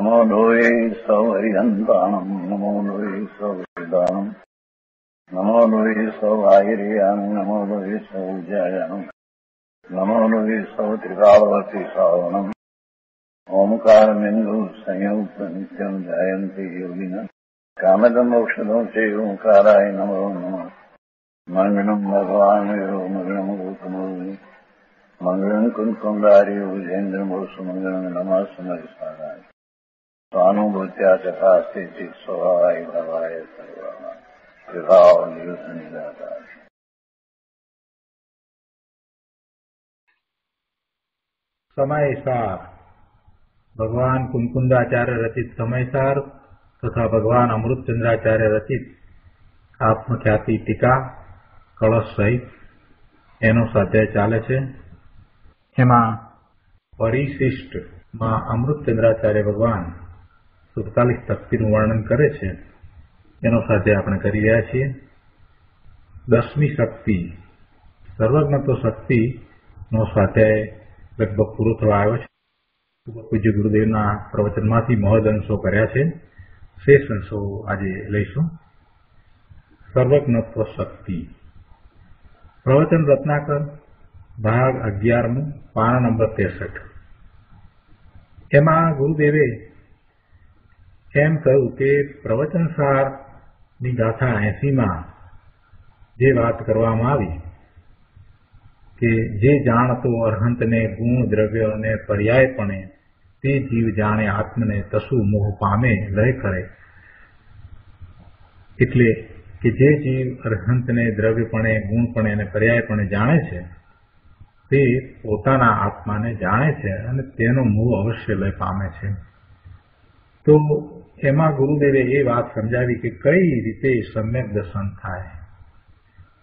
નમો લોહે સૌહરિહંતાણમ નમો લોહે સૌદાનમ નમો લોહે સૌઆયર્યાન નમો લોહે સૌજાયાન નમો લોહે સૌ ત્રિકાળવતી સાવનમ ઓમકારમિંદુ સંયુક્ત નિત્યમ જયંતી યોગિન કામદમોક્ષદો છે ઓંકારાય નમો નમઃ મંગળમ ભગવાન મંગળમ ગૌતમો મંગળમ કુંકુંડારી વિજેન્દ્રમો સુમંગળમ નમઃ સમરિસારાય સ્વાનુભૂત્યા તથા સ્થિતિ સ્વભાવાય ભવાય સર્વમાં વિભાવ નિયુત નિરાકાર સમયસાર ભગવાન કુંકુંદાચાર્ય રચિત સમયસાર તથા ભગવાન અમૃતચંદ્રાચાર્ય રચિત આત્મખ્યાતિ ટીકા કળશ સહિત એનો સ્વાધ્યાય ચાલે છે એમાં પરિશિષ્ટમાં અમૃતચંદ્રાચાર્ય ભગવાન સુડતાલીસ શક્તિનું વર્ણન કરે છે. એનો સાથે આપણે કરી રહ્યા છીએ. દસમી શક્તિ. સર્વજ્ઞત્વ શક્તિ નો સ્વાધ્યાય લગભગ પૂરો થવા આવ્યો છે. પૂજ્ય ગુરુદેવના પ્રવચનમાંથી મહદ અંશો કર્યા છે. શેષ અંશો આજે લઈશું. સર્વજ્ઞત્વ શક્તિ. પ્રવચન રત્નાકર, ભાગ અગિયારમું, પાના નંબર ત્રેસઠ. એમાં ગુરુદેવે એમ કહ્યું કે પ્રવચનસારની ગાથા એસીમાં જે વાત કરવામાં આવી કે જે જાણતો અરહંતને, ગુણ, દ્રવ્ય અને પર્યાયપણે તે જીવ જાણે આત્મને તસુ મોહ પામે, લય કરે. એટલે કે જે જીવ અરહંતને, દ્રવ્યપણે, ગુણપણે અને પર્યાયપણે જાણે છે, તે પોતાના આત્માને જાણે છે અને તેનો મોહ અવશ્ય લય પામે છે. તો એમાં ગુરુદેવે એ વાત સમજાવી કે કઈ રીતે સમ્યક દર્શન થાય.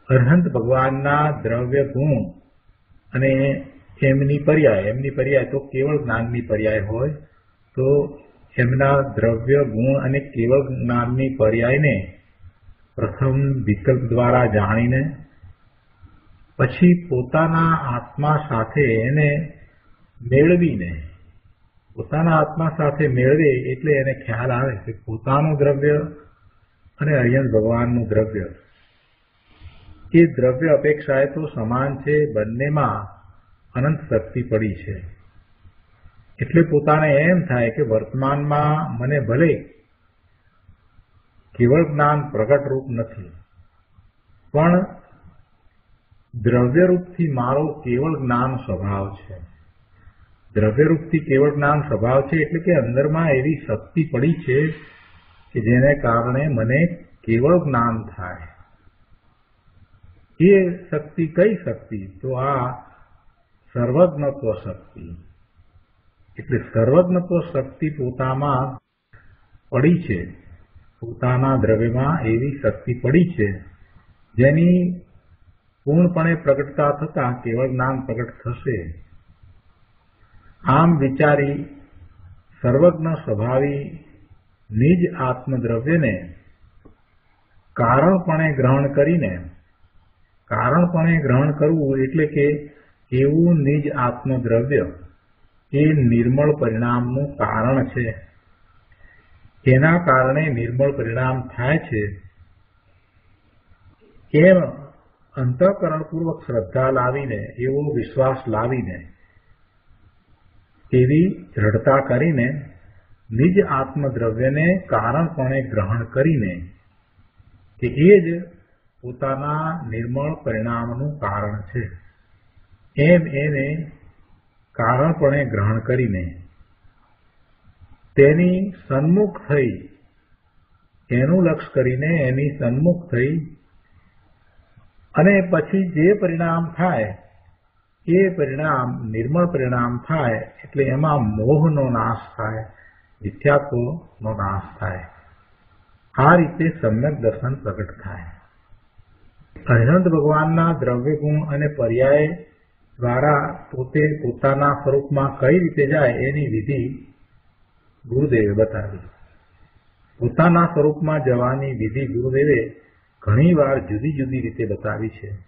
અરહંત ભગવાનના દ્રવ્ય ગુણ અને એમની પર્યાય એમની પર્યાય તો કેવળ જ્ઞાનની પર્યાય હોય, તો એમના દ્રવ્ય ગુણ અને કેવળ જ્ઞાનની પર્યાયને પ્રથમ વિકલ્પ દ્વારા જાણીને, પછી પોતાના આત્મા સાથે એને મેળવીને પોતાના આત્મા સાથે મેળવે એટલે એને ખ્યાલ આવે કે પોતાનું દ્રવ્ય અને અરિયંત ભગવાનનું દ્રવ્ય. એ દ્રવ્ય અપેક્ષાએ તો સમાન છે, બંનેમાં અનંત શક્તિ પડી છે. એટલે પોતાને એમ થાય કે વર્તમાનમાં મને ભલે કેવળ જ્ઞાન પ્રગટ રૂપ નથી, પણ દ્રવ્યરૂપથી મારો કેવળ જ્ઞાન સ્વભાવ છે. દ્રવ્યરૂપથી કેવળ જ્ઞાન સ્વભાવ છે, એટલે કે અંદરમાં એવી શક્તિ પડી છે કે જેને કારણે મને કેવળ જ્ઞાન થાય. એ શક્તિ કઈ શક્તિ? તો આ સર્વજ્ઞત્વ શક્તિ. એટલે સર્વજ્ઞત્વ શક્તિ પોતામાં પડી છે. પોતાના દ્રવ્યમાં એવી શક્તિ પડી છે, જેની પૂર્ણપણે પ્રગટતા થતા કેવળ જ્ઞાન પ્રગટ થશે. આમ વિચારી સર્વજ્ઞ સ્વભાવી નિજ આત્મદ્રવ્યને કારણપણે ગ્રહણ કરીને, કારણપણે ગ્રહણ કરવું એટલે કે એવું નિજ આત્મદ્રવ્ય એ નિર્મળ પરિણામનું કારણ છે. એના કારણે નિર્મળ પરિણામ થાય છે. એમ અંતઃકરણપૂર્વક શ્રદ્ધા લાવીને, એવો વિશ્વાસ લાવીને એવી દ્રઢતા કરીને, નિજ આત્મદ્રવ્યને કારણપણે ગ્રહણ કરીને, કે એ જ પોતાના નિર્મળ પરિણામનું કારણ છે. એમ એને કારણપણે ગ્રહણ કરીને, તેની સન્મુખ થઈ, એનું લક્ષ કરીને એની સન્મુખ થઈ, અને પછી જે પરિણામ થાય એ પરિણામ, નિર્મળ પરિણામ થાય, એટલે એમાં મોહનો નાશ થાય, મિથ્યાત્વનો નાશ થાય. આ રીતે સમ્યક દર્શન પ્રગટ થાય. અનંત ભગવાનના દ્રવ્ય ગુણ અને પર્યાય દ્વારા પોતે પોતાના સ્વરૂપમાં કઈ રીતે જાય, એની વિધિ ગુરુદેવે બતાવી. પોતાના સ્વરૂપમાં જવાની વિધિ ગુરુદેવે ઘણી વાર જુદી જુદી રીતે બતાવી છે.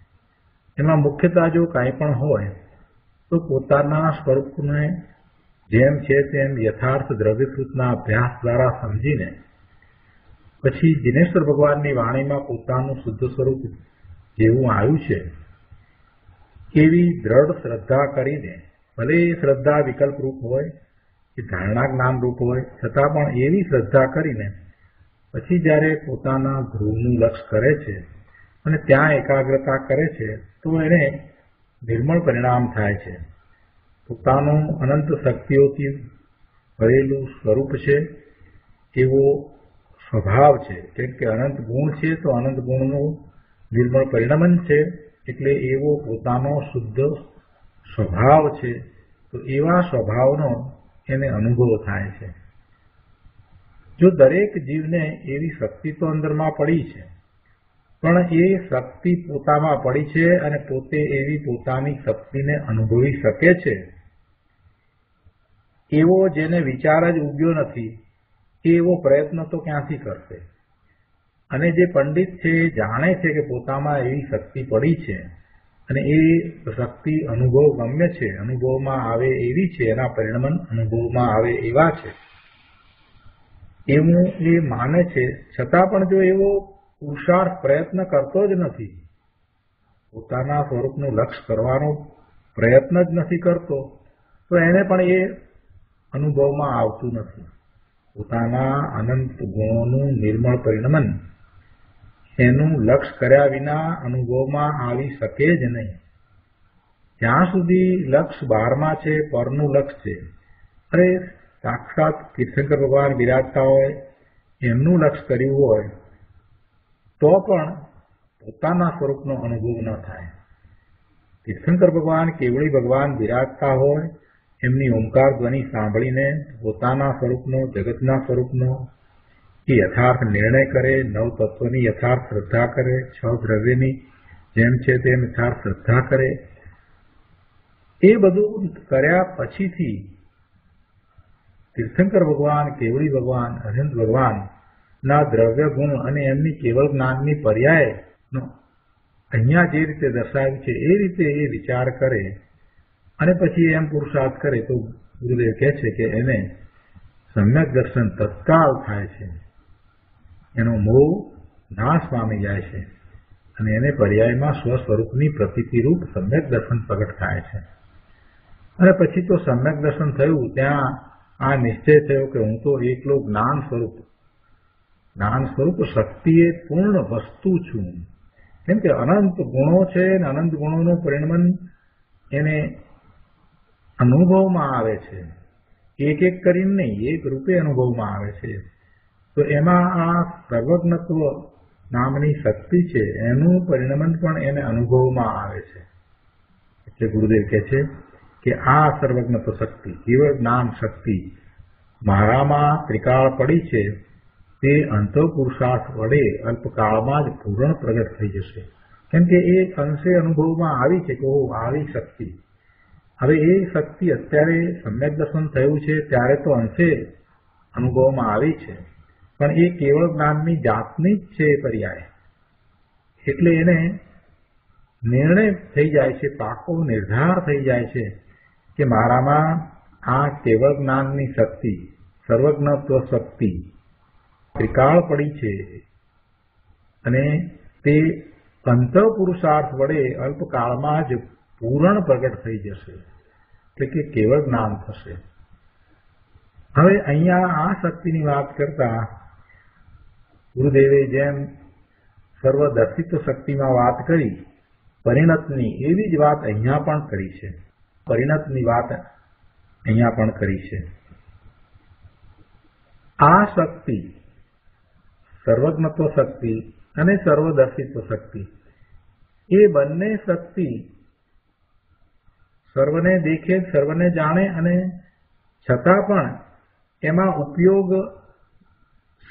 એમાં મુખ્યતા જો કાંઈ પણ હોય, તો પોતાના સ્વરૂપને જેમ છે તેમ યથાર્થ દ્રવ્યકૃતના અભ્યાસ દ્વારા સમજીને, પછી દિનેશ્વર ભગવાનની વાણીમાં પોતાનું શુદ્ધ સ્વરૂપ જેવું આવ્યું છે એવી દ્રઢ શ્રદ્ધા કરીને, ભલે શ્રદ્ધા વિકલ્પ રૂપ હોય, કે ધારણા જ્ઞાન રૂપ હોય, છતાં પણ એવી શ્રદ્ધા કરીને, પછી જ્યારે પોતાના ધ્રુવનું લક્ષ કરે છે અને ત્યાં એકાગ્રતા કરે છે તો એને નિર્મળ પરિણામ થાય છે. પોતાનું અનંત શક્તિઓથી ભરેલું સ્વરૂપ છે, એવો સ્વભાવ છે. કેમ કે અનંત ગુણ છે, તો અનંત ગુણનું નિર્મળ પરિણમન છે, એટલે એવો પોતાનો શુદ્ધ સ્વભાવ છે, તો એવા સ્વભાવનો એને અનુભવ થાય છે. જો દરેક જીવને એવી શક્તિ તો અંદરમાં પડી છે પણ એ શક્તિ પોતામાં પડી છે અને પોતે એવી પોતાની શક્તિને અનુભવી શકે છે. એવો જેને વિચાર જ ઉગ્યો નથી, એવો પ્રયત્ન તો ક્યાંથી કરશે? અને જે પંડિત છે એ જાણે છે કે પોતામાં એવી શક્તિ પડી છે અને એ શક્તિ અનુભવ ગમ્ય છે, અનુભવમાં આવે એવી છે, એના પરિણમન અનુભવમાં આવે એવા છે. એવું એ માને છે. છતાં પણ જો એવો પુરુષાર્થ પ્રયત્ન કરતો જ નથી. પોતાના સ્વરૂપનું લક્ષ્ય કરવાનો પ્રયત્ન જ નથી કરતો. તો એને પણ એ અનુભવમાં આવતું નથી. પોતાના અનંત ગુણોનું નિર્મળ પરિણમન એનું લક્ષ્ય કર્યા વિના અનુભવમાં આવી શકે જ નહીં. જ્યાં સુધી લક્ષ્ય બારમાં છે, પરનું લક્ષ્ય છે. અરે, સાક્ષાત તીર્થંકર ભગવાન બિરાજતા હોય, એમનું લક્ષ્ય કર્યું હોય તો પણ પોતાના સ્વરૂપનો અનુભવ ન થાય. તીર્થંકર ભગવાન કેવળી ભગવાન બિરાજતા હોય, એમની ઓમકાર ધ્વનિ સાંભળીને પોતાના સ્વરૂપનો, જગતના સ્વરૂપનો, એ યથાર્થ નિર્ણય કરે નવ તત્વની યથાર્થ શ્રદ્ધા કરે છ દ્રવ્યની જેમ છે તેમ યથાર્થ શ્રદ્ધા કરે. એ બધું કર્યા પછીથી તીર્થંકર ભગવાન, કેવળી ભગવાન, અનંત ભગવાન ના દ્રવ્ય ગુણ અને એમની કેવળ જ્ઞાનની પર્યાયનો અહીંયા જે રીતે દર્શાવ્યું છે, એ રીતે એ વિચાર કરે અને પછી એમ પુરુષાર્થ કરે તો ગુરુદેવ કહે છે કે એને સમ્યક દર્શન તત્કાળ થાય છે. એનો મોહ નાશ પામી જાય છે અને એને પર્યાયમાં સ્વસ્વરૂપની પ્રતિતિરૂપ સમ્યક દર્શન પ્રગટ થાય છે. અને પછી તો સમ્યક દર્શન થયું, ત્યાં આ નિશ્ચય થયો કે હું તો એકલો જ્ઞાન સ્વરૂપ જ્ઞાન સ્વરૂપ શક્તિ એ પૂર્ણ વસ્તુ છું. કેમ કે અનંત ગુણો છે અને અનંત ગુણોનું પરિણમન એને અનુભવમાં આવે છે. એક એક કરીને નહીં, એક રૂપે અનુભવમાં આવે છે. તો એમાં આ સર્વજ્ઞત્વ નામની શક્તિ છે, એનું પરિણમન પણ એને અનુભવમાં આવે છે. એટલે ગુરુદેવ કહે છે કે આ સર્વજ્ઞત્વ શક્તિ, કેવળ જ્ઞાન શક્તિ, મારામાં ત્રિકાળ પડી છે તે અંતઃપુરુષાર્થ વડે અલ્પકાળમાં જ પૂર્ણ પ્રગટ થઈ જશે. કેમ કે એ અંશે અનુભવમાં આવી છે કે ઓ આવી શક્તિ. હવે એ શક્તિ અત્યારે સમ્યક દર્શન થયું છે, ત્યારે તો અંશે અનુભવમાં આવી છે. પણ એ કેવળ જ્ઞાનની જાતની જ છે પર્યાય. એટલે એને નિર્ણય થઈ જાય છે, પાકો નિર્ધાર થઈ જાય છે કે મારામાં આ કેવળ જ્ઞાનની શક્તિ, સર્વજ્ઞત્વ શક્તિ ત્રિકાળ પડી છે. અને તે અંતર પુરુષાર્થ વડે અલ્પકાળમાં જ પૂર્ણ પ્રગટ થઈ જશે. એટલે કે કેવળ જ્ઞાન થશે. હવે અહીંયા આ શક્તિની વાત કરતા ગુરુદેવે જેમ સર્વદર્શિત્વ શક્તિમાં વાત કરી, પરિણતની એવી જ વાત અહીંયા પણ કરી છે. પરિણતની વાત અહીંયા પણ કરી છે. આ શક્તિ સર્વજ્ઞત્વ શક્તિ અને સર્વદર્શિત્વ શક્તિ. એ બંને શક્તિ સર્વને દેખે, સર્વને જાણે અને છતાં પણ એમાં ઉપયોગ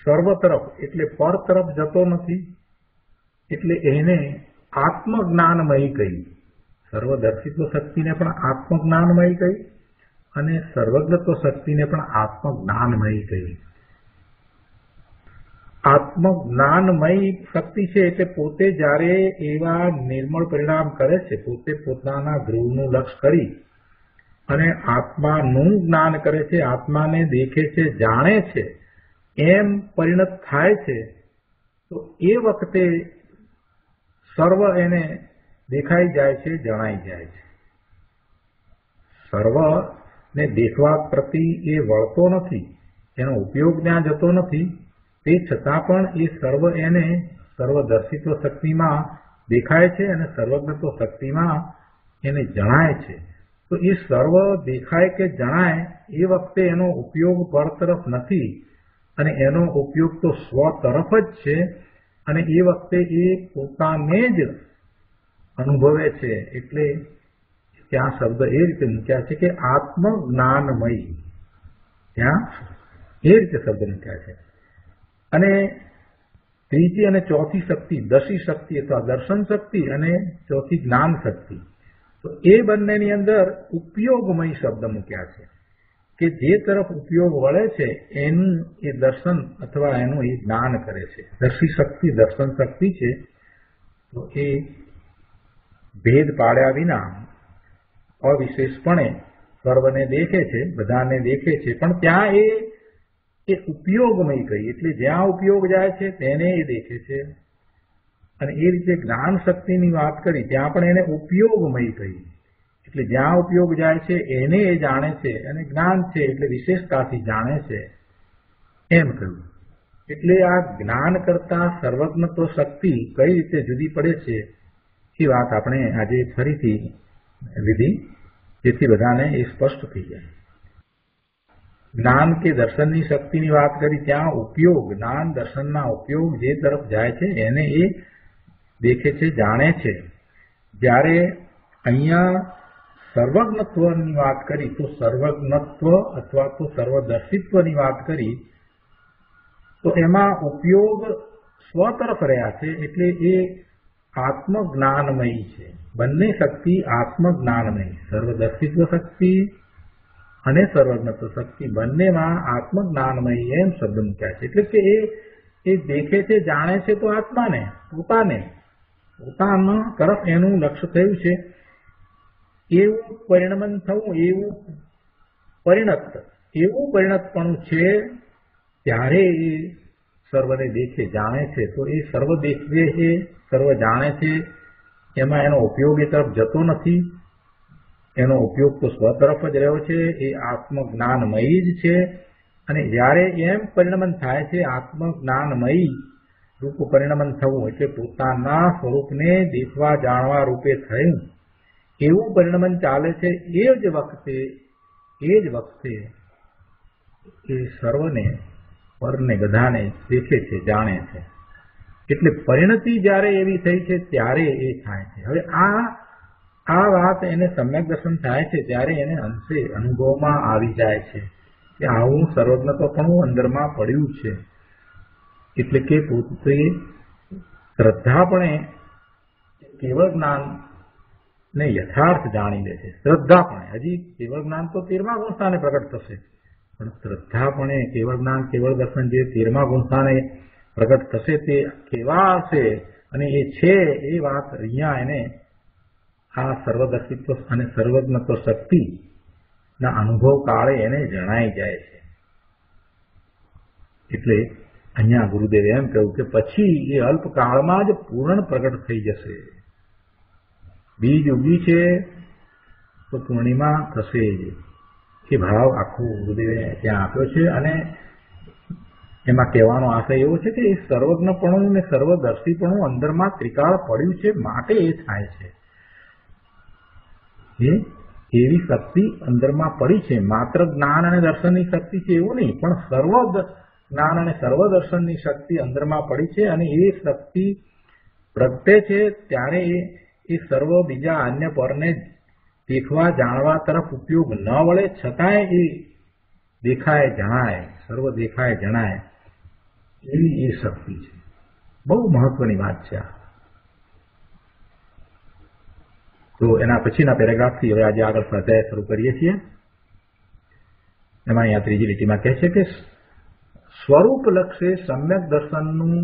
સર્વ તરફ એટલે પર તરફ જતો નથી. એટલે એને આત્મજ્ઞાનમયી કહી. સર્વદર્શિત્વ શક્તિને પણ આત્મજ્ઞાનમય કહી અને સર્વજ્ઞત્વ શક્તિને પણ આત્મજ્ઞાનમય કહી. આત્મજ્ઞાનમય શક્તિ છે એટલે પોતે જ્યારે એવા નિર્મળ પરિણામ કરે છે, પોતે પોતાના ધ્રુવનું લક્ષ્ય કરી અને આત્માનું જ્ઞાન કરે છે, આત્માને દેખે છે, જાણે છે, એમ પરિણત થાય છે, તો એ વખતે સર્વ એને દેખાઈ જાય છે, જણાઈ જાય છે. સર્વને દેખવા પ્રતિ એ વળતો નથી, એનો ઉપયોગ ત્યાં જતો નથી. તે છતાં પણ એ સર્વ એને સર્વદર્શિત્વ શક્તિમાં દેખાય છે અને સર્વજ્ઞત્વ શક્તિમાં એને જણાય છે. તો એ સર્વ દેખાય કે જણાય એ વખતે એનો ઉપયોગ પર તરફ નથી અને એનો ઉપયોગ તો સ્વ તરફ જ છે અને એ વખતે એ પોતાને જ અનુભવે છે. એટલે ત્યાં શબ્દ એ રીતે મૂક્યા છે કે આત્મ જ્ઞાનમય ત્યાં એ રીતે શબ્દ મૂક્યા છે. અને ત્રીજી અને ચોથી શક્તિ, દશી શક્તિ અથવા દર્શન શક્તિ અને ચોથી જ્ઞાન શક્તિ. તો એ બંનેની અંદર ઉપયોગમય શબ્દ મૂક્યા છે. કે જે તરફ ઉપયોગ વળે છે, એનું એ દર્શન અથવા એનું એ જ્ઞાન કરે છે. દર્શી શક્તિ, દર્શન શક્તિ છે. તો એ ભેદ પાડ્યા વિના અવિશેષપણે સર્વને દેખે છે, બધાને દેખે છે. પણ ત્યાં એ એ ઉપયોગમય કહી એટલે જ્યાં ઉપયોગ જાય છે, તેને એ દેખે છે. અને એ રીતે જ્ઞાન શક્તિની વાત કરી, ત્યાં પણ એને ઉપયોગમય કહી એટલે જ્યાં ઉપયોગ જાય છે, એને એ જાણે છે અને જ્ઞાન છે, એટલે વિશેષતાથી જાણે છે. એમ કહ્યું. એટલે આ જ્ઞાન કરતા સર્વજ્ઞત્વ શક્તિ કઈ રીતે જુદી પડે છે, એ વાત આપણે આજે ફરીથી લીધી જેથી બધાને એ સ્પષ્ટ થઈ જાય. જ્ઞાન કે દર્શનની શક્તિની વાત કરી, ત્યાં ઉપયોગ, જ્ઞાન, દર્શનના ઉપયોગ જે તરફ જાય છે, એને એ દેખે છે, જાણે છે. જ્યારે અહીંયા સર્વજ્ઞત્વની વાત કરી, તો સર્વજ્ઞત્વ અથવા તો સર્વદર્શિત્વની વાત કરી, તો એમાં ઉપયોગ સ્વ તરફ રહ્યા છે, એટલે એ આત્મજ્ઞાનમયી છે. બંને શક્તિ આત્મજ્ઞાનમય સર્વદર્શિત્વ શક્તિ અને સર્વજ્ઞત્વ શક્તિ બંનેમાં આત્મજ્ઞાનમય એમ શબ્દ મૂક્યા છે. એટલે કે એ એ દેખે છે, જાણે છે તો આત્માને, પોતાને, પોતાના તરફ એનું લક્ષ્ય થયું છે. એવું પરિણમન થવું, એવું પરિણત, એવું પરિણતપણું છે, ત્યારે એ સર્વને દેખે, જાણે છે. તો એ સર્વ દેખવે છે, સર્વ જાણે છે, એમાં એનો ઉપયોગ એ તરફ જતો નથી. એનો ઉપયોગ તો સ્વ તરફ જ રહ્યો છે, એ આત્મજ્ઞાનમયી જ છે. અને જ્યારે એમ પરિણમન થાય છે, આત્મજ્ઞાનમયી રૂપ પરિણમન થવું એટલે પોતાના સ્વરૂપને દેખવા જાણવા રૂપે થયું. એવું પરિણમન ચાલે છે એ જ વખતે, એ જ વખતે એ સર્વને, પરને બધાને દેખે છે, જાણે છે. એટલે પરિણતિ જ્યારે એવી થઈ છે, ત્યારે એ થાય છે. હવે આ આ વાત એને સમ્યક દર્શન થાય છે ત્યારે એને અંશે અનુભવમાં આવી જાય છે કે આવું સર્વજ્ઞત્વપણું અંદરમાં પડ્યું છે. એટલે કે પોતે શ્રદ્ધાપણે કેવળ જ્ઞાન ને યથાર્થ જાણી લે છે. શ્રદ્ધાપણે. હજી કેવળ જ્ઞાન તો તેરમા ગુણસ્થાને પ્રગટ થશે. પણ શ્રદ્ધાપણે કેવળ જ્ઞાન, કેવળ દર્શન જે તેરમા ગુણસ્થાને પ્રગટ થશે તે કેવા હશે અને એ છે એ વાત અહીંયા એને આ સર્વદર્શિત્વ અને સર્વજ્ઞત્વ શક્તિના અનુભવ કાળે એને જણાઈ જાય છે. એટલે અહીંયા ગુરુદેવે એમ કહ્યું કે પછી એ અલ્પકાળમાં જ પૂર્ણ પ્રગટ થઈ જશે. બીજ ઉગી છે તો પૂર્ણિમા થશે. એ ભાવ આખો ગુરુદેવે ત્યાં આપ્યો છે અને એમાં કહેવાનો આશય એવો છે કે એ સર્વજ્ઞપણું ને સર્વદર્શીપણું અંદરમાં ત્રિકાળ પડ્યું છે, માટે એ થાય છે. એ એવી શક્તિ અંદરમાં પડી છે. માત્ર જ્ઞાન અને દર્શનની શક્તિ છે એવું નહીં, પણ સર્વ જ્ઞાન અને સર્વ દર્શનની શક્તિ અંદરમાં પડી છે અને એ શક્તિ પ્રગટે છે ત્યારે એ સર્વ બીજા અન્ય પરને દેખવા જાણવા તરફ ઉપયોગ ન વળે, છતાંય એ દેખાય જણાય, સર્વ દેખાય જણાય એવી એ શક્તિ છે. બહુ મહત્વની વાત છે આ. તો એના પછીના પેરેગ્રાફથી હવે આજે આગળ સ્વાધ્યાય શરૂ કરીએ છીએ એમાં અહીંયા ત્રીજી લીટીમાં કહે છે કે સ્વરૂપ લક્ષે સમ્યક દર્શનનું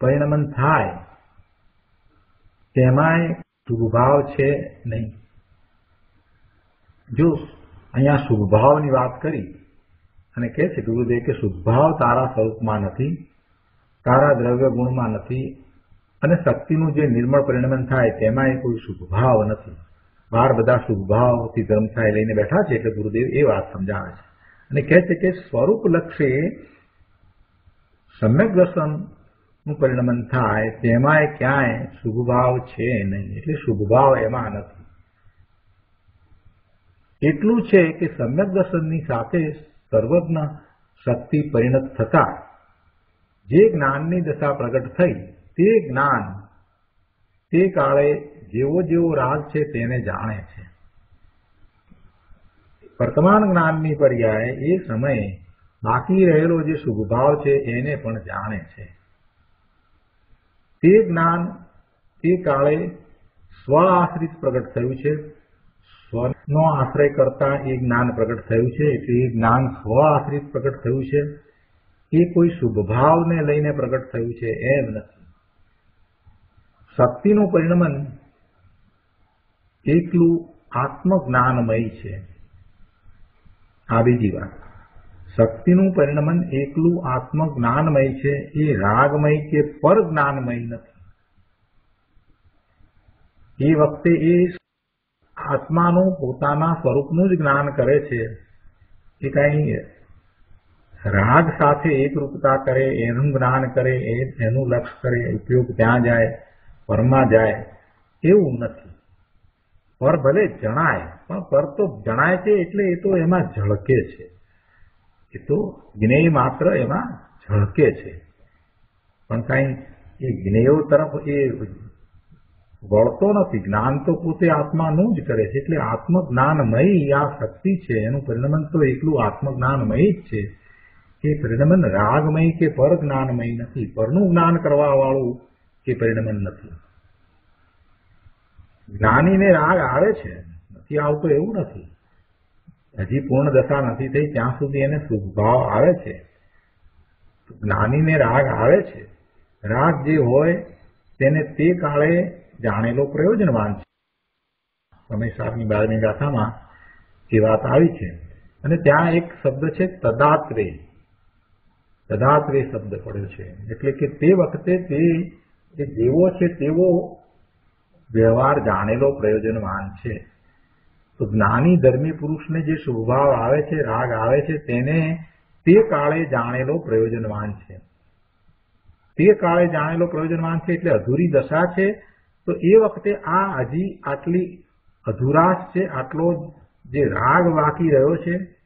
પરિણમન થાય તેમાંય શુભભાવ છે નહીં જો અહીંયા શુભભાવની વાત કરી અને કહે છે ગુરુદેવ કે શુભભાવ તારા સ્વરૂપમાં નથી તારા દ્રવ્ય ગુણમાં નથી અને શક્તિનું જે નિર્મળ પરિણમન થાય તેમાં એ કોઈ શુભભાવ નથી. બહાર બધા શુભભાવથી ધર્મશાય લઈને બેઠા છે એટલે ગુરુદેવ એ વાત સમજાવે છે. અને કહે છે કે સ્વરૂપ લક્ષે સમ્યક દર્શનનું પરિણમન થાય, તેમાંય ક્યાંય શુભભાવ છે નહીં. એટલે શુભભાવ એમાં નથી. એટલું છે કે સમ્યક દર્શનની સાથે સર્વજ્ઞ શક્તિ પરિણત થતા, જે જ્ઞાનની દશા પ્રગટ થઈ તે જ્ઞાન તે કાળે જેવો જેવો રાગ છે તેને જાણે છે. વર્તમાન જ્ઞાનની પર્યાય એ સમયે બાકી રહેલો જે શુભભાવ છે એને પણ જાણે છે. તે જ્ઞાન તે કાળે સ્વ આશ્રિત પ્રગટ થયું છે. સ્વનો આશ્રય કરતા એ જ્ઞાન પ્રગટ થયું છે એટલે એ જ્ઞાન સ્વ આશ્રિત પ્રગટ થયું છે. એ કોઈ શુભભાવને લઈને પ્રગટ થયું છે એમ નથી. શક્તિનું પરિણમન એટલું આત્મજ્ઞાનમય છે. આ બીજી વાત. શક્તિનું પરિણમન એકલું આત્મજ્ઞાનમય છે એ રાગમય કે પર જ્ઞાનમય નથી. એ વખતે એ આત્માનું પોતાના સ્વરૂપનું જ જ્ઞાન કરે છે. એ કઈ રાગ સાથે એકરૂપતા કરે, એનું જ્ઞાન કરે એનું લક્ષ્ય કરે, ઉપયોગ ત્યાં જાય. પરમાં જાય, એવું નથી. પર ભલે જણાય, પણ પર તો જણાય છે એટલે એ તો એમાં ઝળકે છે. એ તો જ્ઞેય માત્ર એમાં ઝળકે છે. પણ કાંઈ એ જ્ઞેયો તરફ એ વળતો નથી. જ્ઞાન તો પોતે આત્માનું જ કરે છે. એટલે આત્મજ્ઞાનમય આ શક્તિ છે. એનું પરિણમન તો એકલું આત્મજ્ઞાનમય જ છે એ પરિણમન રાગમય કે પર જ્ઞાનમય નથી. પરનું જ્ઞાન કરવા વાળું કે પરિણમન નથી. જ્ઞાનીને રાગ આવે છે. નથી આવતો એવું નથી. હજી પૂર્ણ દશા નથી થઈ, ત્યાં સુધી એને સુખભાવ આવે છે. જ્ઞાનીને રાગ આવે છે. રાગ જે હોય, તેને તે કાળે જાણેલો પ્રયોજનવાન છે. સમય સાહેબની બારમી ગાથામાં એ વાત આવી છે. અને ત્યાં એક શબ્દ છે, તદાત્રે. તદાત્રે શબ્દ પડ્યો છે. એટલે કે તે વખતે તે જેવો છે તેવો વ્યવહાર જાણેલો પ્રયોજનવાન છે. તો જ્ઞાની ધર્મી પુરુષને જે શુભભાવ આવે છે, રાગ આવે છે, તેને તે કાળે જાણેલો પ્રયોજનવાન છે. તે કાળે જાણેલો પ્રયોજનવાન છે એટલે અધૂરી દશા છે. તો એ વખતે આ હજી આટલી અધુરાશ છે, આટલો જે રાગ વાકી રહ્યો છે,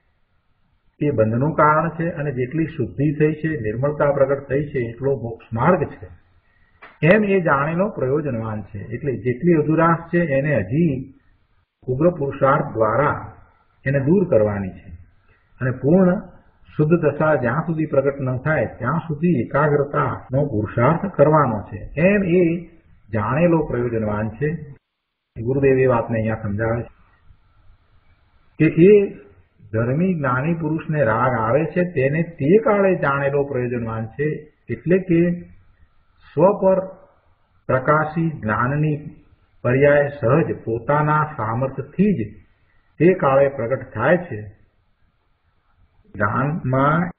એ બંધનું કારણ છે અને જેટલી શુદ્ધિ થઈ છે, નિર્મળતા પ્રગટ થઈ છે, એટલો મોક્ષ માર્ગ છે. એમ એ જાણેલો પ્રયોજનવાન છે? એટલે જેટલી અધુરાશ છે એને હજી ઉગ્ર પુરુષાર્થ દ્વારા એને દૂર કરવાની છે. અને પૂર્ણ શુદ્ધ દશા જ્યાં સુધી પ્રગટ ન થાય, ત્યાં સુધી એકાગ્રતાનો પુરુષાર્થ કરવાનો છે. એમ એ જાણેલો પ્રયોજનવાન છે. ગુરુદેવ એ વાતને અહીંયા સમજાવે છે કે એ ધર્મી જ્ઞાની પુરુષને રાગ આવે છે, તેને તે કાળે જાણેલો પ્રયોજનવાન છે, એટલે કે સ્વ પર પ્રકાશી જ્ઞાનની પર્યાય સહજ પોતાના સામર્થ્યથી જ તે કાળે પ્રગટ થાય છે. જ્ઞાનમાં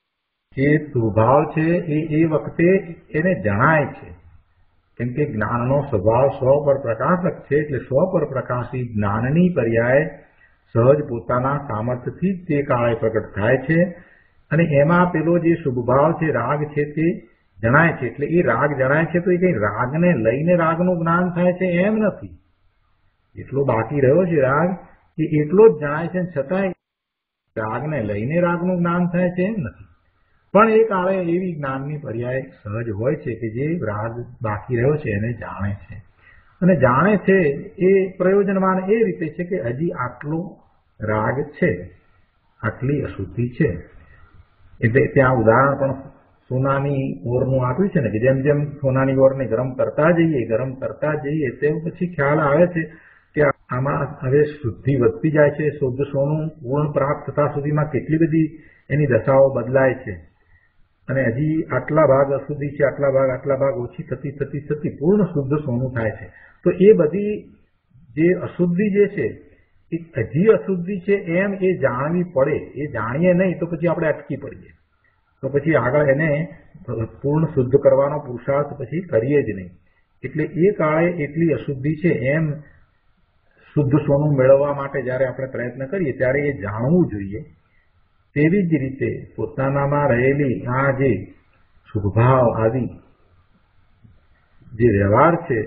જે સ્વભાવ છે એ એ વખતે એને જણાય છે. કેમ કે જ્ઞાનનો સ્વભાવ સ્વ પર પ્રકાશક છે એટલે સ્વ પર પ્રકાશી જ્ઞાનની પર્યાય સહજ પોતાના સામર્થ્યથી જ તે કાળે પ્રગટ થાય છે. અને એમાં પેલો જે શુભભાવ છે, રાગ છે તે જણાય છે. એટલે એ રાગ જણાય છે તો એ કઈ રાગને લઈને રાગનું જ્ઞાન થાય છે એમ નથી. એટલો બાકી રહ્યો છે રાગ એ એટલો જ જણાય છે છતાંય રાગને લઈને રાગનું જ્ઞાન થાય છે એમ નથી. પણ એ કાળે એવી જ્ઞાનની પર્યાય સહજ હોય છે કે જે રાગ બાકી રહ્યો છે એને જાણે છે. અને જાણે છે એ પ્રયોજનવાન એ રીતે છે કે હજી આટલો રાગ છે. આટલી અશુદ્ધિ છે. એટલે ત્યાં ઉદાહરણ પણ સોનાની ઓરનું આપ્યું છે ને, કે જેમ જેમ સોનાની ઓરને ગરમ કરતા જઈએ, ગરમ કરતા જઈએ, તેમ પછી ખ્યાલ આવે છે કે આમાં હવે શુદ્ધિ વધતી જાય છે. શુદ્ધ સોનું પૂર્ણ પ્રાપ્ત થતા સુધીમાં કેટલી બધી એની દશાઓ બદલાય છે. અને હજી આટલા ભાગ અશુદ્ધિ છે, આટલા ભાગ આટલા ભાગ ઓછી થતી થતી થતી પૂર્ણ શુદ્ધ સોનું થાય છે. તો એ બધી જે અશુદ્ધિ જે છે, એ હજી અશુદ્ધિ છે એમ એ જાણવી પડે. એ જાણીએ નહીં તો પછી આપણે અટકી પડીએ. તો પછી આગળ એને પૂર્ણ શુદ્ધ કરવાનો પુરુષાર્થ પછી કરીએ જ નહીં. એટલે એ કાળે એટલી અશુદ્ધિ છે, એમ શુદ્ધ સોનું મેળવવા માટે જ્યારે આપણે પ્રયત્ન કરીએ, ત્યારે એ જાણવું જોઈએ. તેવી જ રીતે પોતાનામાં રહેલી આ જે શુભભાવ આવી, જે વ્યવહાર છે,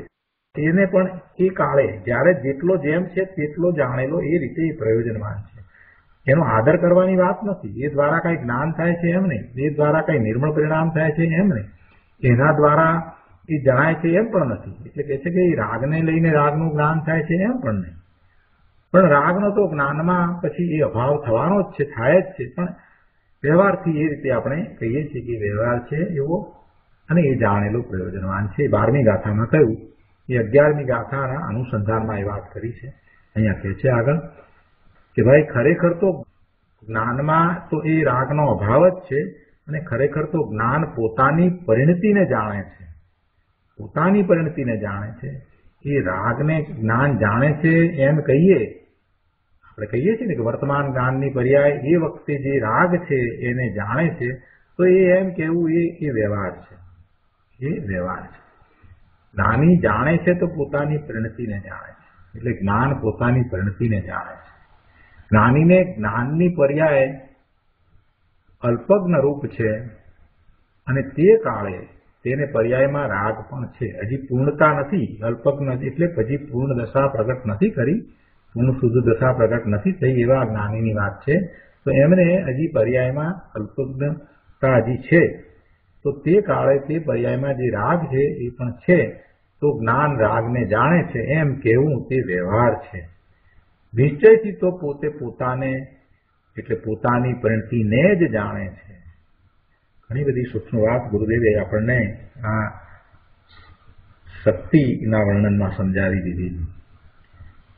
એને પણ એ કાળે, જ્યારે જેટલો જેમ છે, તેટલો જાણેલો એ રીતે એ પ્રયોજનવાન છે. એનો આદર કરવાની વાત નથી. એ દ્વારા કઈ જ્ઞાન થાય છે એમ નહીં. એ દ્વારા કઈ નિર્મળ પરિણામ થાય છે એમ નહીં. એના દ્વારા એ જણાય છે એમ પણ નથી. એટલે કે છે કે એ રાગને લઈને રાગનું જ્ઞાન થાય છે એમ પણ નહીં. પણ રાગનો તો જ્ઞાનમાં પછી એ અભાવ થવાનો જ છે, થાય જ છે. પણ વ્યવહારથી એ રીતે આપણે કહીએ છીએ કે વ્યવહાર છે એવો અને એ જાણેલું પ્રયોજનવાન છે. બારમી ગાથામાં કહ્યું, એ અગિયારમી ગાથાના અનુસંધાનમાં એ વાત કરી છે. અહીંયા કહે છે આગળ કે ભાઈ ખરેખર તો જ્ઞાનમાં તો એ રાગનો અભાવ જ છે અને ખરેખર તો જ્ઞાન પોતાની પરિણતિને જાણે છે. પોતાની પરિણતિને જાણે છે. એ રાગને જ્ઞાન જાણે છે એમ કહીએ, આપણે કહીએ છીએ ને કે વર્તમાન જ્ઞાનની પર્યાય એ વખતે જે રાગ છે એને જાણે છે, તો એ એમ કેવું એ એ વ્યવહાર છે. એ વ્યવહાર છે. જ્ઞાની જાણે છે તો પોતાની પરિણતિને જાણે છે. એટલે જ્ઞાન પોતાની પરિણતિને જાણે છે. જ્ઞાનીને જ્ઞાનની પર્યાય અલ્પજ્ઞ રૂપ છે અને તે કાળે તેને પર્યાયમાં રાગ પણ છે. હજી પૂર્ણતા નથી અલ્પજ્ઞ, એટલે હજી પૂર્ણ દશા પ્રગટ નથી કરી. પૂર્ણ શુદ્ધ દશા પ્રગટ નથી થઈ એવા જ્ઞાનીની વાત છે. તો એમને હજી પર્યાયમાં અલ્પજ્ઞતા હજી છે. તો તે કાળે તે પર્યાયમાં જે રાગ છે એ પણ છે. તો જ્ઞાન રાગને જાણે છે. એમ કહેવું તે વ્યવહાર છે. નિશ્ચયથી તો પોતે પોતાને, એટલે પોતાની પરિણતિને જ જાણે છે. ઘણી બધી સૂક્ષ્મ વાત ગુરુદેવે આપણને આ શક્તિના વર્ણનમાં સમજાવી દીધી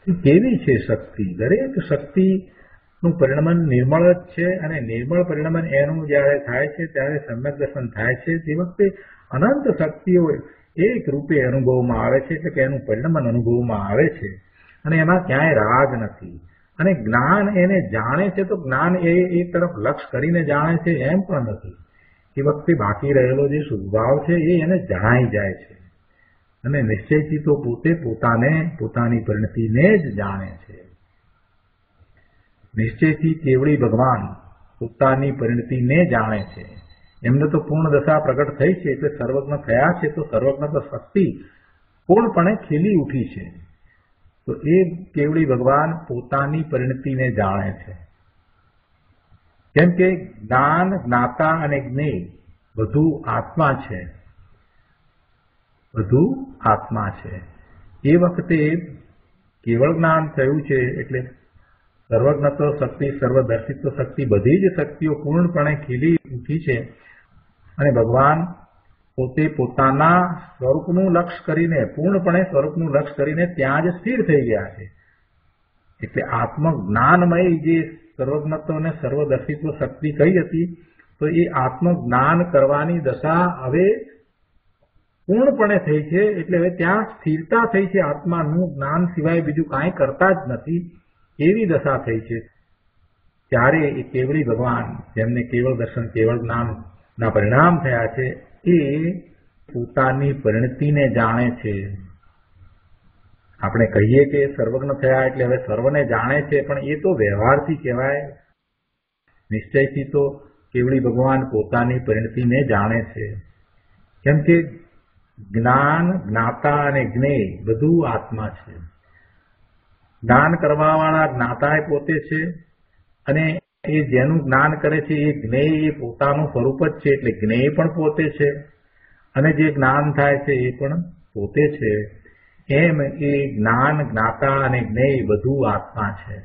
કેવી છે શક્તિ? દરેક શક્તિ નું પરિણમન નિર્મળ જ છે અને નિર્મળ પરિણમન એનું જ્યારે થાય છે, ત્યારે સમ્યક દર્શન થાય છે. તે વખતે અનંત શક્તિઓ એક રૂપે અનુભવમાં આવે છે, એટલે કે એનું પરિણમન અનુભવમાં આવે છે. અને એમાં ક્યાંય રાગ નથી. અને જ્ઞાન એને જાણે છે તો જ્ઞાન એ એ તરફ લક્ષ કરીને જાણે છે એમ પણ નથી. એ વખતે બાકી રહેલો જે સુદભાવ છે એ એને જણાઈ જાય છે. અને નિશ્ચયથી તો પોતે પોતાને, પોતાની પરિણતિને જ જાણે છે. નિશ્ચયથી કેવળી ભગવાન પોતાની પરિણતિને જાણે છે. એમને તો પૂર્ણ દશા પ્રગટ થઈ છે, એટલે સર્વજ્ઞ થયા છે, તો સર્વજ્ઞ તો શક્તિ પૂર્ણપણે ખીલી ઉઠી છે. તો એ કેવડી ભગવાન પોતાની પરિણતિને જાણે છે. કેમ કે જ્ઞાન, જ્ઞાતા અને જ્ઞેય બધું આત્મા છે. બધું આત્મા છે. એ વખતે કેવળ જ્ઞાન થયું છે એટલે સર્વજ્ઞત્વ શક્તિ, સર્વદર્શિત્વ શક્તિ બધી જ શક્તિઓ પૂર્ણપણે ખીલી ઉઠી છે અને ભગવાન પોતે પોતાના સ્વરૂપનું લક્ષ કરીને, પૂર્ણપણે સ્વરૂપનું લક્ષ કરીને ત્યાં જ સ્થિર થઈ ગયા છે. એટલે આત્મ જ્ઞાનમય જે સર્વજ્ઞત્વ અને સર્વદર્શિત્વ શક્તિ કઈ હતી, તો એ આત્મ જ્ઞાન કરવાની દશા હવે પૂર્ણપણે થઈ છે, એટલે હવે ત્યાં સ્થિરતા થઈ છે આત્માનું જ્ઞાન સિવાય બીજું કાંઈ કરતા જ નથી, એવી દશા થઈ છે. ત્યારે એ કેવળી ભગવાન, જેમને કેવળ દર્શન, કેવળ જ્ઞાનના પરિણામ થયા છે એ પોતાની પરિણતિને જાણે છે. આપણે કહીએ કે સર્વજ્ઞ થયા એટલે હવે સર્વને જાણે છે, પણ એ તો વ્યવહારથી કહેવાય. નિશ્ચયથી તો કેવળી ભગવાન પોતાની પરિણતિને જાણે છે. કેમ કે જ્ઞાન, જ્ઞાતા અને જ્ઞેય બધું આત્મા છે. જ્ઞાન કરવાવાળા જ્ઞાતા પોતે છે અને એ જેનું જ્ઞાન કરે છે, એ જ્ઞેય એ પોતાનું સ્વરૂપ જ છે, એટલે જ્ઞેય પણ પોતે છે. અને જે જ્ઞાન થાય છે, એ પણ પોતે છે. એમ એ જ્ઞાન, જ્ઞાતા અને જ્ઞેય બધું આત્મા છે.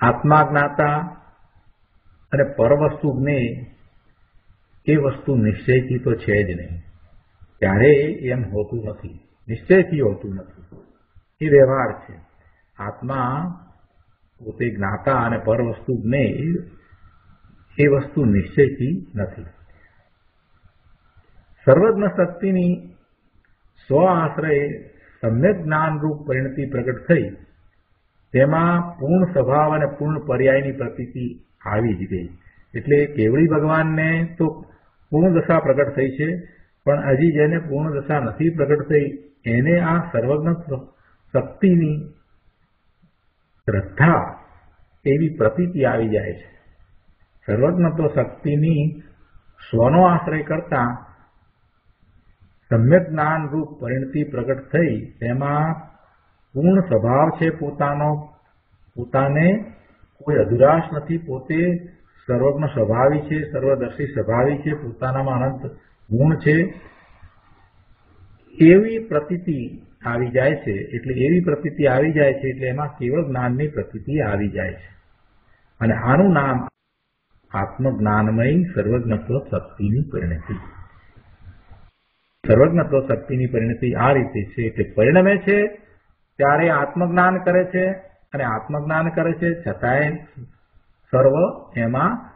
આત્મા, જ્ઞાતા અને પરવસ્તુ જ્ઞેય એ વસ્તુ નિશ્ચયથી તો છે જ નહીં. ત્યારે એમ હોતું નથી. નિશ્ચયથી હોતું નથી. એ વ્યવહાર છે. આત્મા પોતે જ્ઞાતા અને પર વસ્તુ જ્ઞેય એ વસ્તુ નિશ્ચયથી નથી. સર્વજ્ઞ શક્તિની સ્વ આશ્રય સમ્યક જ્ઞાનરૂપ પરિણતિ પ્રગટ થઈ, તેમાં પૂર્ણ સ્વભાવ અને પૂર્ણ પર્યાયની પ્રતીતિ આવી જ ગઈ. એટલે કેવળી ભગવાનને તો પૂર્ણ દશા પ્રગટ થઈ છે, પણ હજી જેને પૂર્ણ દશા નથી પ્રગટ થઈ, એને આ સર્વજ્ઞ શક્તિની શ્રદ્ધા એવી પ્રતીતિ આવી જાય છે. સર્વજ્ઞ તો શક્તિની સ્વનો આશ્રય કરતા સમ્યક જ્ઞાન રૂપ પરિણતિ પ્રગટ થઈ તેમાં પૂર્ણ સ્વભાવ છે પોતાનો. પોતાને કોઈ અધુરાશ નથી. પોતે સર્વજ્ઞ સ્વભાવી છે, સર્વદર્શી સ્વભાવી છે, પોતાનામાં અનંત ગુણ છે. એવી પ્રતીતિ આવી જાય છે, એટલે એવી પ્રતીતિ આવી જાય છે, એટલે એમાં કેવળ જ્ઞાનની પ્રતીતિ આવી જાય છે. અને આનું નામ આત્મજ્ઞાનમય સર્વજ્ઞત્વ શક્તિની પરિણતિ. સર્વજ્ઞત્વ શક્તિની પરિણતિ આ રીતે છે, એટલે પરિણમે છે, ત્યારે આત્મજ્ઞાન કરે છે, અને આત્મજ્ઞાન કરે છે, છતાંય સર્વ એમાં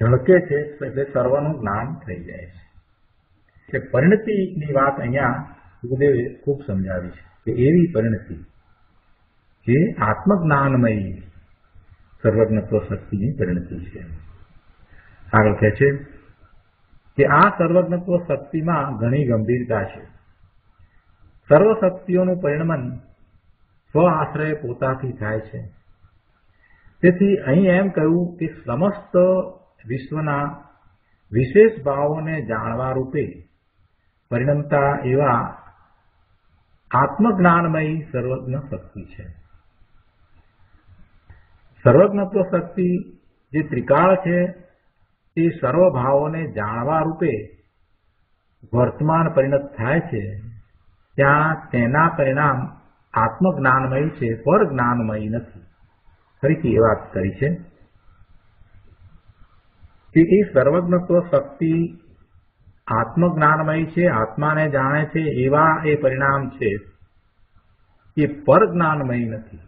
ઝળકે છે, એટલે સર્વનું જ્ઞાન થઈ જાય છે. કે પરિણતિની વાત અહીંયા ગુરુદેવે ખૂબ સમજાવી છે કે એવી પરિણતિ જે આત્મજ્ઞાનમય સર્વજ્ઞત્વ શક્તિની પરિણતિ છે. આગળ કહે છે કે આ સર્વજ્ઞત્વ શક્તિમાં ઘણી ગંભીરતા છે. સર્વ પરિણમન સ્વ આશ્રય પોતાથી થાય છે. તેથી અહીં એમ કહ્યું કે સમસ્ત વિશ્વના વિશેષ ભાવોને જાણવા રૂપે પરિણમતા એવા આત્મજ્ઞાનમય સર્વજ્ઞ શક્તિ છે. સર્વજ્ઞત્વ શક્તિ જે ત્રિકાળ છે, તે સર્વ ભાવોને જાણવા રૂપે વર્તમાન પરિણત થાય છે, ત્યાં તેના પરિણામ આત્મજ્ઞાનમય છે, પર જ્ઞાનમય નથી. ફરીથી એ વાત કરી છે કે એ સર્વજ્ઞત્વ શક્તિ આત્મજ્ઞાનમય છે, આત્માને જાણે છે, એવા એ પરિણામ છે. એ પર જ્ઞાનમય નથી.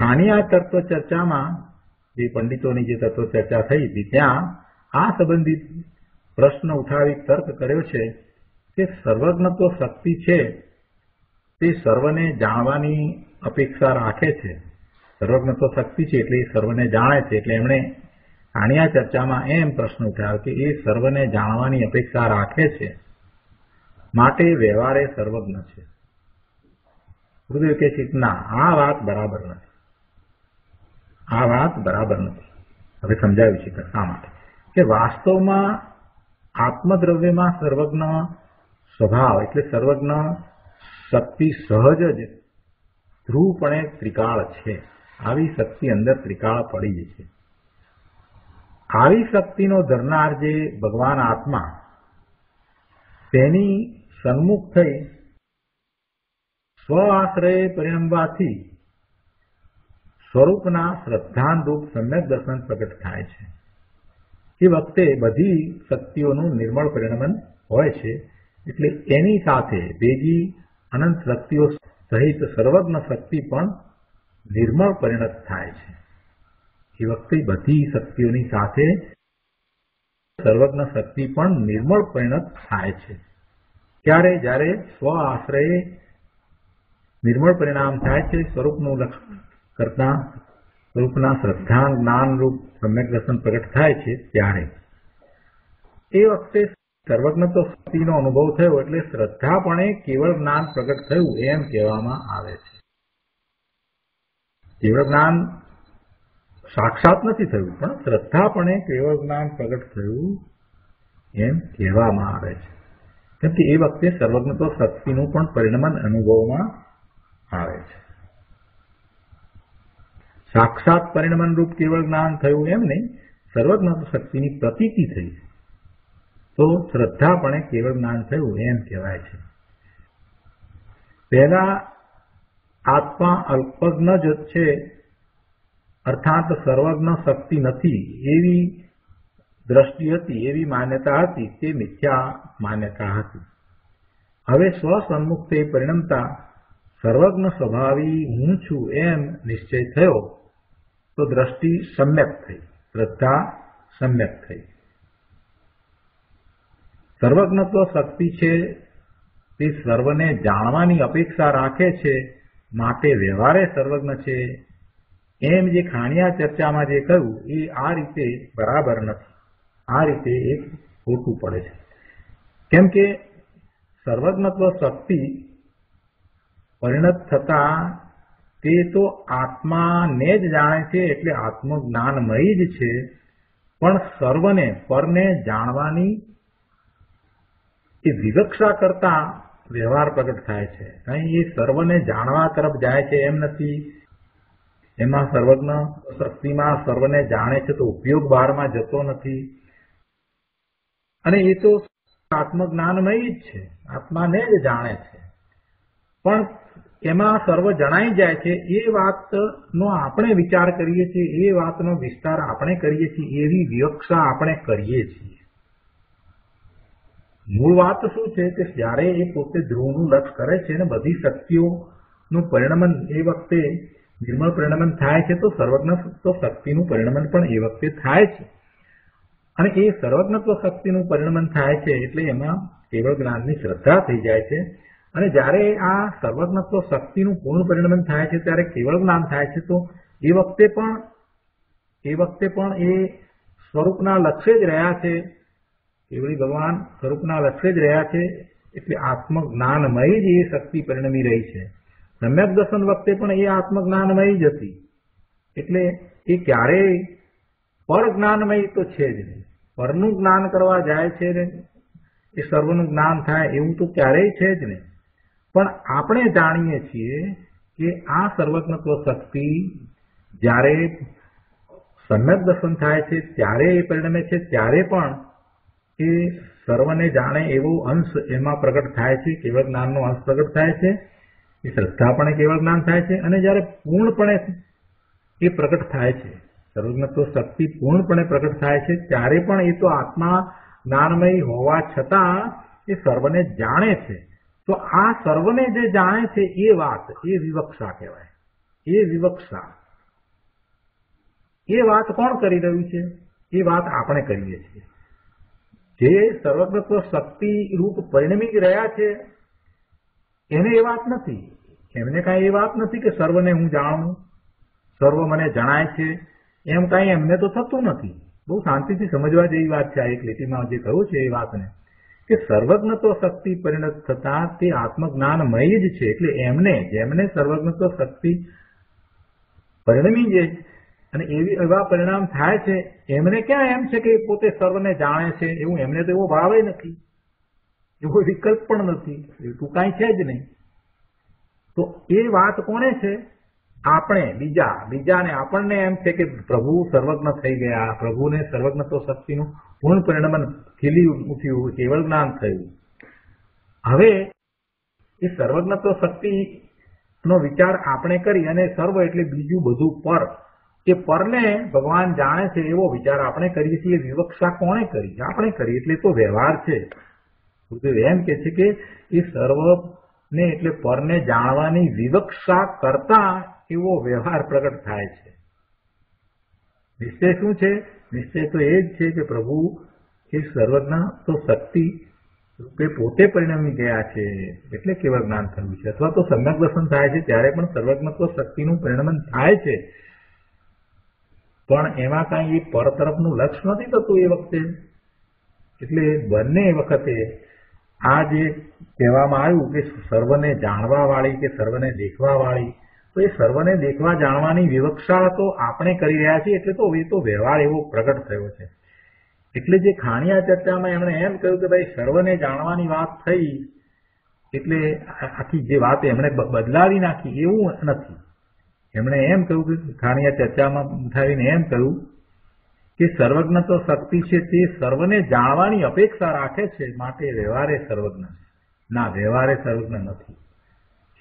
આની આ તત્વ ચર્ચામાં, જે પંડિતોની જે તત્વ ચર્ચા થઈ હતી, ત્યાં આ સંબંધિત પ્રશ્ન ઉઠાવી તર્ક કર્યો છે કે સર્વજ્ઞત્વ શક્તિ છે, તે સર્વને જાણવાની અપેક્ષા રાખે છે. સર્વજ્ઞત્વ શક્તિ છે એટલે સર્વને જાણે છે, એટલે એમણે આની આ ચર્ચામાં એમ પ્રશ્ન ઉઠાવ્યો કે એ સર્વને જાણવાની અપેક્ષા રાખે છે? માટે વ્યવહાર એ સર્વજ્ઞ છે. ગુરુદેવ કે છે, ના, આ વાત બરાબર નથી. આ વાત બરાબર નથી. હવે સમજાવ્યું છે કે શા માટે? કે વાસ્તવમાં આત્મદ્રવ્યમાં સર્વજ્ઞ સ્વભાવ એટલે સર્વજ્ઞ શક્તિ સહજ જ ધ્રુવપણે ત્રિકાળ છે. આવી શક્તિ અંદર ત્રિકાળ પડી છે. આવી શક્તિનો ધરનાર જે ભગવાન આત્મા, તેની સન્મુખ થઈ સ્વ આશ્રય પરિણમવાથી સ્વરૂપના શ્રદ્ધાનરૂપ સમ્યક દર્શન પ્રગટ થાય છે. એ વખતે બધી શક્તિઓનું નિર્મળ પરિણમન હોય છે, એટલે એની સાથે બેજી અનંત શક્તિઓ સહિત સર્વજ્ઞ શક્તિ પણ નિર્મળ પરિણત થાય છે. એ વખતે બધી શક્તિઓની સાથે સર્વજ્ઞ શક્તિ પણ નિર્મળ પરિણત થાય છે. ત્યારે જ્યારે સ્વ આશ્રય નિર્મળ પરિણામ થાય છે, સ્વરૂપનું લક્ષણ કરતા સ્વરૂપના શ્રદ્ધા જ્ઞાન સમ્યક દર્શન પ્રગટ થાય છે ત્યારે. એ વખતે સર્વજ્ઞત્વ શક્તિનો અનુભવ થયો એટલે શ્રદ્ધાપણે કેવળ જ્ઞાન પ્રગટ થયું એમ કહેવામાં આવે છે. કેવળ જ્ઞાન સાક્ષાત નથી થયું, પણ શ્રદ્ધાપણે કેવળ જ્ઞાન પ્રગટ થયું એમ કહેવામાં આવે છે. કેમ કે એ વખતે સર્વજ્ઞત્વ શક્તિનું પણ પરિણમન અનુભવમાં આવે છે. સાક્ષાત પરિણમન રૂપ કેવળ જ્ઞાન થયું એમ નહીં સર્વજ્ઞત્વ શક્તિની પ્રતીતિ થઈ તો શ્રદ્ધાપણે કેવળ જ્ઞાન થયું એમ કહેવાય છે. પહેલા આત્મા અલ્પજ્ઞ જ છે અર્થાત સર્વજ્ઞ શક્તિ નથી, એવી દ્રષ્ટિ હતી, એવી માન્યતા હતી તે મિથ્યા માન્યતા હતી. હવે સ્વસન્મુખ તે પરિણમતા સર્વજ્ઞ સ્વભાવી હું છું એમ નિશ્ચય થયો, તો દ્રષ્ટિ સમ્યક થઈ, શ્રદ્ધા સમ્યક થઈ. સર્વજ્ઞત્વ શક્તિ છે, તે સર્વને જાણવાની અપેક્ષા રાખે છે, માટે વ્યવહારે સર્વજ્ઞ છે એમ જે ખાણિયા ચર્ચામાં જે કહ્યું, એ આ રીતે બરાબર નથી. આ રીતે એક ખોટું પડે છે. કેમ કે સર્વજ્ઞત્વ શક્તિ પરિણત થતા તે તો આત્માને જ જાણે છે, એટલે આત્મજ્ઞાનમય જ છે. પણ સર્વને, પરને જાણવાની એ વિવક્ષા કરતા વ્યવહાર પ્રગટ થાય છે. અહીં એ સર્વને જાણવા તરફ જાય છે એમ નથી. એમાં સર્વજ્ઞ શક્તિમાં સર્વને જાણે છે તો ઉપયોગ બહારમાં જતો નથી. અને એ તો આત્મજ્ઞાનમય જ છે. આત્માને જ જાણે છે. પણ એમાં સર્વ જણાઈ જાય છે, એ વાતનો આપણે વિચાર કરીએ છીએ, એ વાતનો વિસ્તાર આપણે કરીએ છીએ, એવી વિવક્ષા આપણે કરીએ છીએ. મૂળ વાત શું છે કે જ્યારે એ પોતે ધ્રુવનું લક્ષ કરે છે ને બધી શક્તિઓનું પરિણમન એ વખતે નિર્મળ પરિણમન થાય છે તો સર્વજ્ઞત્વ શક્તિનું પરિણમન પણ એ વખતે થાય છે. અને એ સર્વજ્ઞત્વ શક્તિનું પરિણમન થાય છે એટલે એમાં કેવળ જ્ઞાનની શ્રદ્ધા થઈ જાય છે. અને જ્યારે આ સર્વજ્ઞત્વ શક્તિનું પૂર્ણ પરિણમન થાય છે, ત્યારે કેવળ જ્ઞાન થાય છે, તો એ વખતે પણ, એ વખતે પણ એ સ્વરૂપના લક્ષ્ય જ રહ્યા છે. કેવળી ભગવાન સ્વરૂપના લક્ષ્ય જ રહ્યા છે, એટલે આત્મજ્ઞાનમય જ એ શક્તિ પરિણમી રહી છે. સમ્યક દર્શન વખતે પણ એ આત્મજ્ઞાનમય જ હતી. એટલે એ ક્યારેય પર જ્ઞાનમય તો છે જ નહીં. પરનું જ્ઞાન કરવા જાય છે ને, એ સર્વનું જ્ઞાન થાય એવું તો ક્યારેય છે જ નહીં. પણ આપણે જાણીએ છીએ કે આ સર્વજ્ઞત્વ શક્તિ જ્યારે સમ્યક દર્શન થાય છે, ત્યારે એ પરિણમે છે, ત્યારે પણ એ સર્વને જાણે એવો અંશ એમાં પ્રગટ થાય છે, કેવળ જ્ઞાનનો અંશ પ્રગટ થાય છે. એ શ્રદ્ધા પણ કેવળ જ્ઞાન થાય છે અને જ્યારે પૂર્ણપણે એ પ્રગટ થાય છે, સર્વજ્ઞત્વ શક્તિ પૂર્ણપણે પ્રગટ થાય છે, ત્યારે પણ એ તો આત્મા જ્ઞાનમય હોવા છતાં એ સર્વને જાણે છે. તો આ સર્વને જે જાણે છે એ વાત, એ વિવક્ષા કહેવાય. એ વિવક્ષા. એ વાત કોણ કરી રહ્યું છે? એ વાત આપણે કરીએ છીએ. જે સર્વજ્ઞત્વ શક્તિ રૂપ પરિણમી રહ્યા છે એને એ વાત નથી. એમને કાંઈ એ વાત નથી કે સર્વને હું જાણું, સર્વ મને જણાય છે. એમ કાંઈ એમને તો થતું નથી. બહુ શાંતિથી સમજવા જેવી વાત છે આ એક લીટીમાં જે કહ્યું છે એ વાતને. કે સર્વજ્ઞત્વ શક્તિ પરિણત થતા તે આત્મજ્ઞાનમય જ છે. એટલે એમને, જેમને સર્વજ્ઞત્વ શક્તિ પરિણમી છે અને એવી, એવા પરિણામ થાય છે, એમને ક્યાં એમ છે કે પોતે સર્વને જાણે છે? એવું એમને તો એવો ભાવે નથી. એવો વિકલ્પ પણ નથી. એવું કાંઈ છે જ નહીં. તો એ વાત કોને છે? આપણે, બીજા, બીજાને આપણને એમ છે કે પ્રભુ સર્વજ્ઞ થઈ ગયા. પ્રભુને સર્વજ્ઞત્વ શક્તિનું પૂર્ણ પરિણમન ખીલી ઉઠ્યું, કેવળ જ્ઞાન થયું. હવે એ સર્વજ્ઞત્વ શક્તિ નો વિચાર આપણે કરી અને સર્વ એટલે બીજું બધું પર. એ પરને ભગવાન જાણે છે એવો વિચાર આપણે કરીએ છીએ. વિવક્ષા કોણે કરી? આપણે કરી. એટલે તો વ્યવહાર છે. ગુરુદેવ એમ કે છે કે એ સર્વ ને એટલે પરને જાણવાની વિવક્ષા કરતા એવો વ્યવહાર પ્રગટ થાય છે. નિશ્ચય શું છે? નિશ્ચય તો એ જ છે કે પ્રભુ એ સર્વજ્ઞ તો શક્તિ રૂપે પોતે પરિણમી ગયા છે એટલે કેવળ જ્ઞાન થયું છે? અથવા તો સમ્યક દર્શન થાય છે ત્યારે પણ સર્વજ્ઞત્વ શક્તિનું પરિણમન થાય છે. પણ એમાં કાંઈ એ પર તરફનું લક્ષ નથી થતું એ વખતે. એટલે બંને વખતે આ જે કહેવામાં આવ્યું કે સર્વને જાણવા વાળી કે સર્વને દેખવા વાળી તો એ સર્વને દેખવા જાણવાની વિવક્ષા તો આપણે કરી રહ્યા છીએ, એટલે તો એ તો વ્યવહાર એવો પ્રગટ થયો છે. એટલે જે ખાણિયા ચર્ચામાં એમણે એમ કહ્યું કે ભાઈ, સર્વને જાણવાની વાત થઈ, એટલે આખી જે વાત એમણે બદલાવી નાખી, એવું નથી. એમણે એમ કહ્યું કે ખાણિયા ચર્ચામાં ઉઠાવીને એમ કહ્યું કે સર્વજ્ઞ તો શક્તિ છે તે સર્વને જાણવાની અપેક્ષા રાખે છે, માટે વ્યવહારે સર્વજ્ઞ ના, વ્યવહારે સર્વજ્ઞ નથી.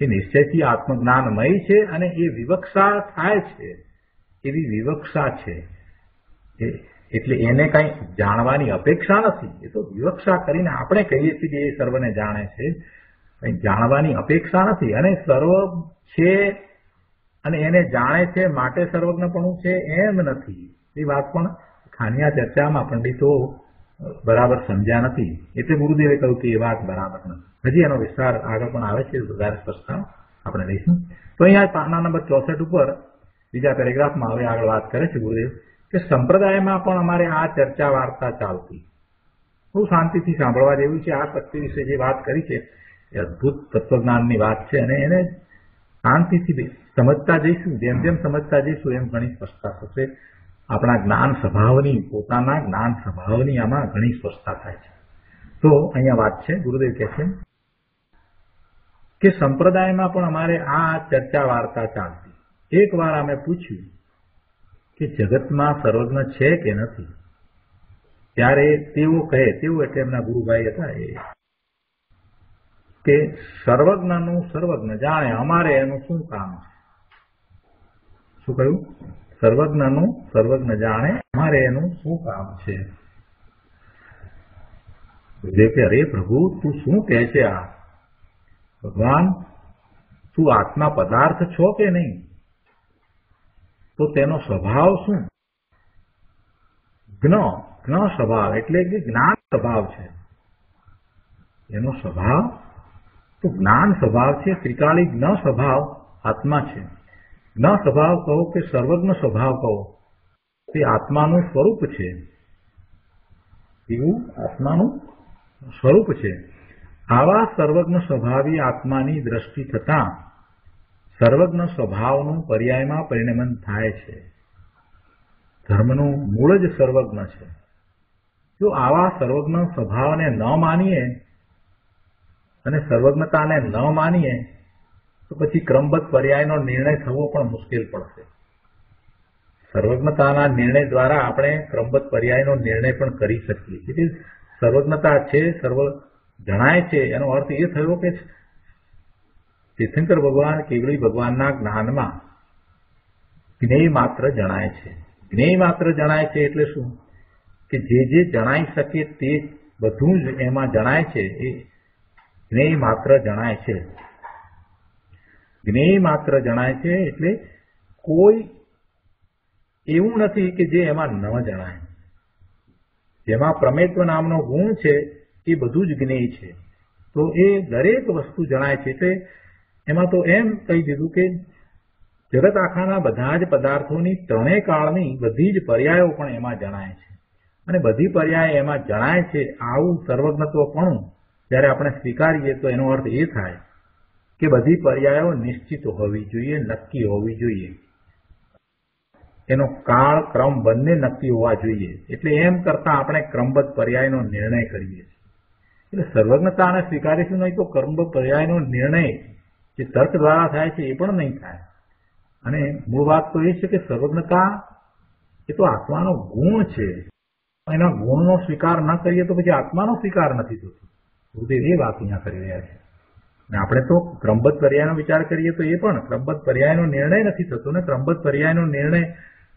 એ નિશ્ચયથી આત્મજ્ઞાનમય છે અને એ વિવક્ષા થાય છે, એવી વિવક્ષા છે. એટલે એને કાંઈ જાણવાની અપેક્ષા નથી. એ તો વિવક્ષા કરીને આપણે કહીએ છીએ કે એ સર્વને જાણે છે. કંઈ જાણવાની અપેક્ષા નથી. અને સર્વ છે અને એને જાણે છે, માટે સર્વજ્ઞપણું છે, એમ નથી. એ વાત પણ ખાનિયા ચર્ચામાં પંડિતો બરાબર સમજ્યા નથી. એટલે ગુરુદેવે કહ્યું કે એ વાત બરાબર નથી. હજી એનો વિસ્તાર આગળ પણ આવે છે, વધારે સ્પષ્ટતા આપણે લઈશું. તો અહીંયા પાના નંબર ચોસઠ ઉપર બીજા પેરેગ્રાફમાં હવે આગળ વાત કરે છે ગુરુદેવ કે સંપ્રદાયમાં પણ અમારે આ ચર્ચા વાર્તા ચાલતી. બહુ શાંતિથી સાંભળવા જેવું છે. આ શક્તિ વિશે જે વાત કરી છે, એ અદભુત તત્વજ્ઞાનની વાત છે અને એને શાંતિથી સમજતા જઈશું. જેમ જેમ સમજતા જઈશું, એમ ઘણી સ્પષ્ટતા થશે. આપણા જ્ઞાન સ્વભાવની, પોતાના જ્ઞાન સ્વભાવની આમાં ઘણી સ્પષ્ટતા થાય છે. તો અહીંયા વાત છે, ગુરુદેવ કહે છે કે સંપ્રદાયમાં પણ અમારે આ ચર્ચા વાર્તા ચાલતી. એક વાર અમે પૂછ્યું કે જગતમાં સર્વજ્ઞ છે કે નથી? ત્યારે તેઓ કહે, તેઓ એટલે એમના ગુરુભાઈ હતા એ, કે સર્વજ્ઞનું સર્વજ્ઞ જાણે અમારે એનું શું કામ છે? શું કહ્યું? સર્વજ્ઞનું, સર્વજ્ઞ જાણે અમારે એનું શું કામ છે? કે, અરે પ્રભુ, તું શું કહે છે આ? ભગવાન, તું આત્મા પદાર્થ છો કે નહીં? તો તેનો સ્વભાવ શું? જ્ઞ જ્ઞ સ્વભાવ એટલે કે જ્ઞાન સ્વભાવ છે. એનો સ્વભાવ, તો જ્ઞાન સ્વભાવ છે ત્રિકાળી જ્ઞ સ્વભાવ આત્મા છે. જ્ઞ સ્વભાવ કહો કે સર્વજ્ઞ સ્વભાવ કહો, તે આત્માનું સ્વરૂપ છે. એવું આત્માનું સ્વરૂપ છે. આવા સર્વજ્ઞ સ્વભાવી આત્માની દ્રષ્ટિ થતાં સર્વજ્ઞ સ્વભાવનું પર્યાયમાં પરિણમન થાય છે. ધર્મનું મૂળ જ સર્વજ્ઞ છે. જો આવા સર્વજ્ઞ સ્વભાવને ન માનીએ અને સર્વજ્ઞતાને ન માનીએ તો પછી ક્રમબદ્ધ પર્યાયનો નિર્ણય થવો પણ મુશ્કેલ પડશે. સર્વજ્ઞતાના નિર્ણય દ્વારા આપણે ક્રમબદ્ધ પર્યાયનો નિર્ણય પણ કરી શકીએ છીએ. સર્વજ્ઞતા છે, સર્વ જણાય છે, એનો અર્થ એ થયો કે તીર્થંકર ભગવાન કેવળી ભગવાનના જ્ઞાનમાં જ્ઞેય માત્ર જણાય છે. જ્ઞેય માત્ર જણાય છે એટલે શું? કે જે જે જણાઈ શકે તે બધું જ એમાં જણાય છે. એ જ્ઞેય માત્ર જણાય છે. જ્ઞેય માત્ર જણાય છે એટલે કોઈ એવું નથી કે જે એમાં ન જણાય. જેમાં પ્રમેત્વ નામનો ગુણ છે એ બધું જ જ્ઞેય છે. તો એ દરેક વસ્તુ જણાય છે એટલે એમાં તો એમ કહી દીધું કે જગત આખાના બધા જ પદાર્થોની ત્રણેય કાળની બધી જ પર્યાયો પણ એમાં જણાય છે. અને બધી પર્યાય એમાં જણાય છે આવું સર્વજ્ઞત્વ પણ. જ્યારે આપણે સ્વીકારીએ તો એનો અર્થ એ થાય કે બધી પર્યાયો નિશ્ચિત હોવી જોઈએ, નક્કી હોવી જોઈએ. એનો કાળ, ક્રમ બંને નક્કી હોવા જોઈએ. એટલે એમ કરતા આપણે ક્રમબદ્ધ પર્યાયનો નિર્ણય કરીએ છીએ. એટલે સર્વજ્ઞતાને સ્વીકારીશું નહીં તો ક્રમબદ્ધ પર્યાયનો નિર્ણય જે તર્ક દ્વારા થાય છે એ પણ નહીં થાય. અને મૂળ વાત તો એ છે કે સર્વજ્ઞતા એ તો આત્માનો ગુણ છે. એના ગુણનો સ્વીકાર ન કરીએ તો પછી આત્માનો સ્વીકાર નથી થતો. ગુરુદેવ એ વાત અહીંયા કરી રહ્યા છે. અને આપણે તો ક્રમબદ્ધ પર્યાયનો વિચાર કરીએ તો એ પણ ક્રમબદ્ધ પર્યાયનો નિર્ણય નથી થતો ને ક્રમબદ્ધ પર્યાયનો નિર્ણય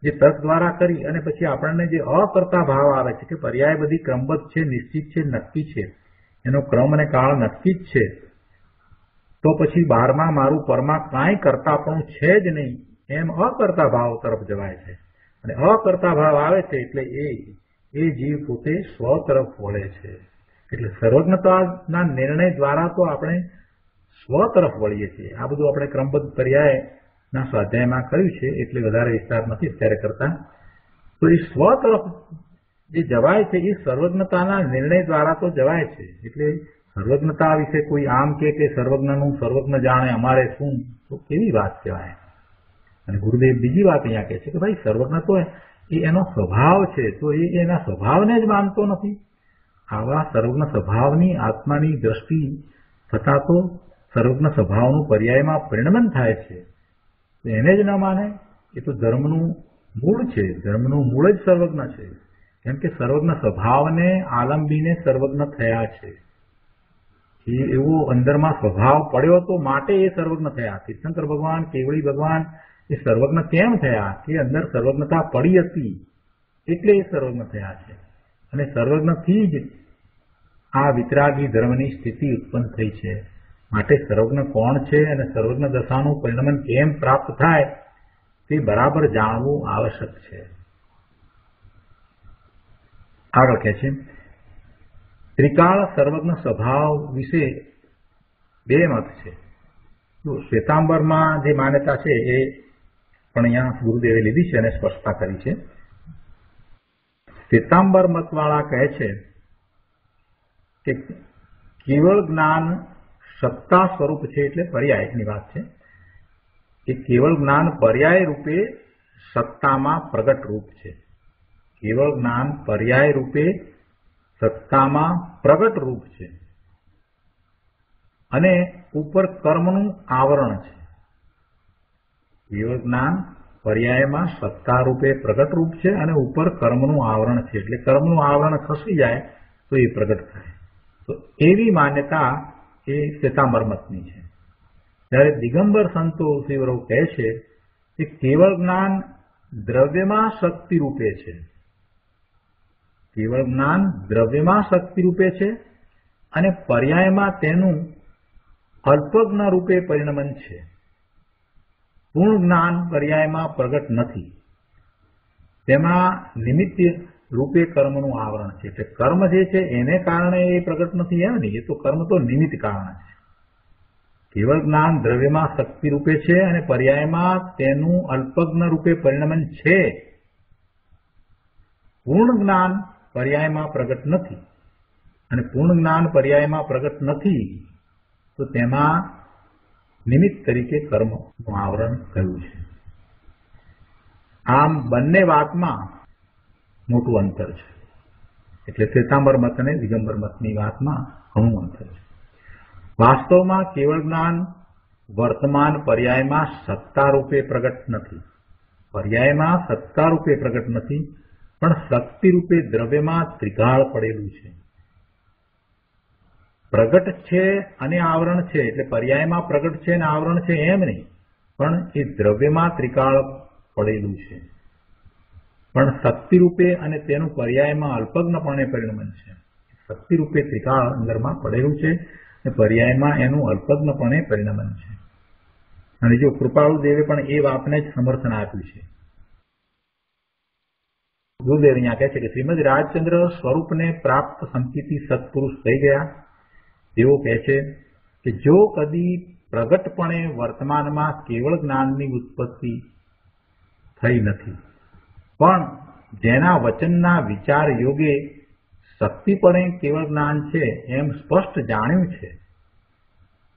જે તર્ક દ્વારા કરી અને પછી આપણને જે અકર્તા ભાવ આવે છે કે પર્યાય બધી ક્રમબદ્ધ છે, નિશ્ચિત છે, નક્કી છે, એનો ક્રમ અને કાળ નક્કી જ છે, તો પછી બારમાં મારું પરમાં કાંઈ કરતાપણું છે જ નહીં, એમ અકર્તા ભાવ તરફ જવાય છે. અને અકર્તા ભાવ આવે છે એટલે એ એ જીવ પોતે સ્વ તરફ વળે છે. એટલે સર્વજ્ઞતાના નિર્ણય દ્વારા તો આપણે સ્વ તરફ વળીએ છીએ. આ બધું આપણે ક્રમબદ્ધ પર્યાયના સ્વાધ્યાયમાં કર્યું છે. એટલે વધારે વિસ્તાર નથી અત્યારે કરતા. તો એ સ્વ તરફ જે જવાય છે, એ સર્વજ્ઞતાના નિર્ણય દ્વારા તો જવાય છે. એટલે સર્વજ્ઞતા વિશે કોઈ આમ કે કે સર્વજ્ઞનું સર્વજ્ઞ જાણે અમારે શું, તો કેવી વાત કહેવાય? અને ગુરુદેવ બીજી વાત અહીંયા કહે છે કે ભાઈ સર્વજ્ઞ તો એ એનો સ્વભાવ છે, તો એ એના સ્વભાવને જ માનતો નથી. આવા સર્વજ્ઞ સ્વભાવની, આત્માની દ્રષ્ટિ થતા તો સર્વજ્ઞ સ્વભાવનું પર્યાયમાં પરિણમન થાય છે એને જ ન માને. એ તો ધર્મનું મૂળ છે, ધર્મનું મૂળ જ સર્વજ્ઞ છે. કેમ કે સર્વજ્ઞ સ્વભાવને આલંબીને સર્વજ્ઞ થયા છે. એ એવો અંદરમાં સ્વભાવ પડ્યો હતો માટે એ સર્વજ્ઞ થયા. તીર્થંકર ભગવાન, કેવળી ભગવાન, એ સર્વજ્ઞ કેમ થયા? કે અંદર સર્વજ્ઞતા પડી હતી, એટલે એ સર્વજ્ઞ થયા છે. અને સર્વજ્ઞથી જ આ વિતરાગી ધર્મની સ્થિતિ ઉત્પન્ન થઈ છે. માટે સર્વજ્ઞ કોણ છે અને સર્વજ્ઞ દશાનું પરિણમન કેમ પ્રાપ્ત થાય તે બરાબર જાણવું આવશ્યક છે. આગળ કહે છે, ત્રિકાળ સર્વજ્ઞ સ્વભાવ વિશે બે મત છે. શ્વેતાંબરમાં જે માન્યતા છે એ પણ અહીંયા ગુરુદેવે લીધી છે અને સ્પષ્ટતા કરી છે. શ્વેતાંબર મતવાળા કહે છે કે કેવળ જ્ઞાન સત્તા સ્વરૂપ છે એટલે પર્યાયની વાત છે. કે કેવળ જ્ઞાન પર્યાય રૂપે સત્તામાં પ્રગટ રૂપ છે. કેવળ જ્ઞાન પર્યાય રૂપે સત્તામાં પ્રગટ રૂપ છે. અને ઉપર કર્મનું આવરણ છે. કેવળ જ્ઞાન પર્યાયમાં સત્તા રૂપે પ્રગટ રૂપ છે અને ઉપર કર્મનું આવરણ છે. એટલે કર્મનું આવરણ ખસી જાય તો એ પ્રગટ થાય. તો એવી માન્યતા એ શ્વેતાંબર મતની છે. જ્યારે દિગંબર સંતો શિવરવ કહે છે કે કેવળ જ્ઞાન દ્રવ્યમાં શક્તિ રૂપે છે. કેવળ જ્ઞાન દ્રવ્યમાં શક્તિ રૂપે છે અને પર્યાયમાં તેનું અલ્પજ્ઞ રૂપે પરિણમન છે. પૂર્ણ જ્ઞાન પર્યાયમાં પ્રગટ નથી. તેમાં નિમિત્ત રૂપે કર્મનું આવરણ છે. એટલે કર્મ જે છે, એને કારણે એ પ્રગટ નથી એમ નહીં. એ તો કર્મ તો નિમિત્ત કારણ છે. કેવળ જ્ઞાન દ્રવ્યમાં શક્તિ રૂપે છે અને પર્યાયમાં તેનું અલ્પજ્ઞ રૂપે પરિણમન છે. પૂર્ણ જ્ઞાન પર્યાયમાં પ્રગટ નથી. અને પૂર્ણ જ્ઞાન પર્યાયમાં પ્રગટ નથી, તો તેમાં નિમિત્ત તરીકે કર્મનું આવરણ થયું છે. આમ બંને વાતમાં મોટું અંતર છે. એટલે શ્વેતાંબર મત અને દિગંબર મતની વાતમાં ઘણું અંતર છે. વાસ્તવમાં કેવળ જ્ઞાન વર્તમાન પર્યાયમાં સત્તા રૂપે પ્રગટ નથી. પર્યાયમાં સત્તા રૂપે પ્રગટ નથી, પણ શક્તિ રૂપે દ્રવ્યમાં ત્રિગાળ પડેલું છે. પ્રગટ છે અને આવરણ છે, એટલે પર્યાયમાં પ્રગટ છે અને આવરણ છે એમ નહીં, પણ એ દ્રવ્યમાં ત્રિકાળ પડેલું છે. પણ શક્તિ રૂપે અને તેનું પર્યાયમાં અલ્પજ્ઞપણે પરિણમન છે. શક્તિ રૂપે ત્રિકાળ અંદરમાં પડેલું છે અને પર્યાયમાં એનું અલ્પજ્ઞપણે પરિણમન છે. અને જો કૃપાળુ દેવે પણ એ વાતને જ સમર્થન આપ્યું છે. ગુરુદેવ અહીંયા કહે છે કે શ્રીમદ રાજચંદ્ર સ્વરૂપને પ્રાપ્ત સંકિતિ સત્પુરુષ થઈ ગયા. તેઓ કહે છે કે જો કદી પ્રગટપણે વર્તમાનમાં કેવળ જ્ઞાનની ઉત્પત્તિ થઈ નથી પણ જેના વચનના વિચાર યોગે શક્તિપણે કેવળ જ્ઞાન છે એમ સ્પષ્ટ જાણ્યું છે.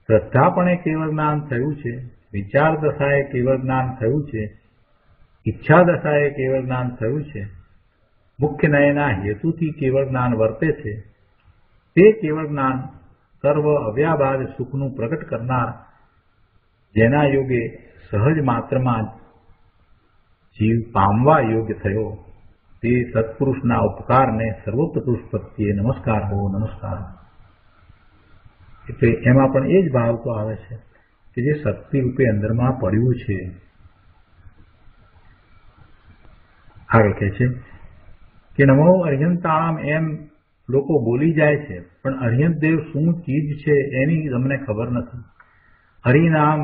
શ્રદ્ધાપણે કેવળ જ્ઞાન થયું છે, વિચાર દશાએ કેવળ જ્ઞાન થયું છે, ઈચ્છા દશાએ કેવળ જ્ઞાન થયું છે, મુખ્ય નયના હેતુથી કેવળ જ્ઞાન વર્તે છે, તે કેવળ જ્ઞાન સર્વ અવ્યાભાર સુખનું પ્રગટ કરનાર જેના યોગે સહજ માત્રમાં જીવ પામવા યોગ્ય થયો. તે સત્પુરુષના ઉપકારને સર્વોત્કૃષ્ટ પ્રત્યે નમસ્કાર હો, નમસ્કાર. એટલે એમાં પણ એ જ ભાવ તો આવે છે કે જે શક્તિ રૂપે અંદરમાં પડ્યું છે. આગળ કહે છે કે નમો અર્યંતામ એમ લોકો બોલી જાય છે, પણ અર્યંતદેવ શું ચીજ છે એની તમને ખબર નથી. હરિનામ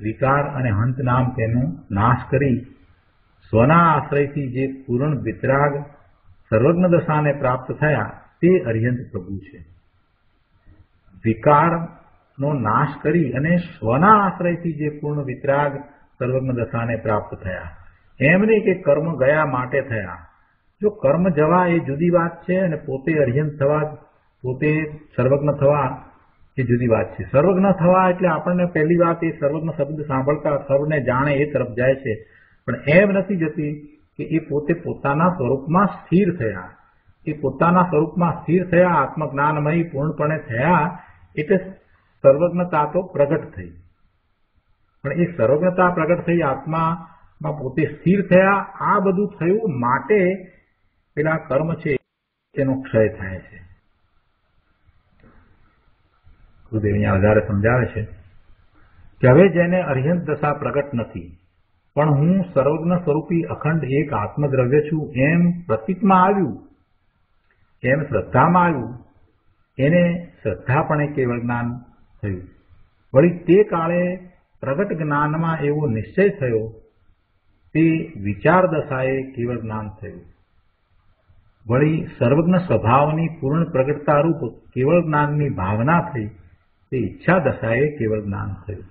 વિકાર અને હંત નામ તેનો નાશ કરી સ્વના આશ્રયથી જે પૂર્ણ વિતરાગ સર્વજ્ઞ દશાને પ્રાપ્ત થયા, તે અર્યંત પ્રભુ છે. વિકારનો નાશ કરી અને સ્વના આશ્રયથી જે પૂર્ણ વિતરાગ સર્વજ્ઞ દશાને પ્રાપ્ત થયા. એમ નહીં કે કર્મ ગયા માટે થયા. જો કર્મ જવા એ જુદી વાત છે અને પોતે અર્યંત થવા, પોતે સર્વજ્ઞ થવા એ જુદી વાત છે. સર્વજ્ઞ થવા એટલે આપણને પહેલી વાત એ સર્વજ્ઞ શબ્દ સાંભળતા સર્વને જાણે એ તરફ જાય છે. પણ એમ નથી જતી કે એ પોતે પોતાના સ્વરૂપમાં સ્થિર થયા. એ પોતાના સ્વરૂપમાં સ્થિર થયા, આત્મજ્ઞાનમય પૂર્ણપણે થયા, એટલે સર્વજ્ઞતા તો પ્રગટ થઈ. પણ એ સર્વજ્ઞતા પ્રગટ થઈ, આત્મામાં પોતે સ્થિર થયા, આ બધું થયું માટે પેલા કર્મ છે તેનો ક્ષય થાય છે. ગુરુદેવ વધારે સમજાવે છે કે હવે જેને અરિહંત દશા પ્રગટ નથી પણ હું સર્વજ્ઞ સ્વરૂપી અખંડ એક આત્મદ્રવ્ય છું. એમ પ્રતીકમાં આવ્યું, એમ શ્રદ્ધામાં આવ્યું, એને શ્રદ્ધાપણે કેવળ જ્ઞાન થયું. વળી તે કાળે પ્રગટ જ્ઞાનમાં એવો નિશ્ચય થયો, તે વિચાર દશાએ કેવળ જ્ઞાન થયું. વળી સર્વજ્ઞ સ્વભાવની પૂર્ણ પ્રગટતારૂપ કેવળ જ્ઞાનની ભાવના થઈ, તે ઈચ્છા દશાએ કેવળ જ્ઞાન થયું.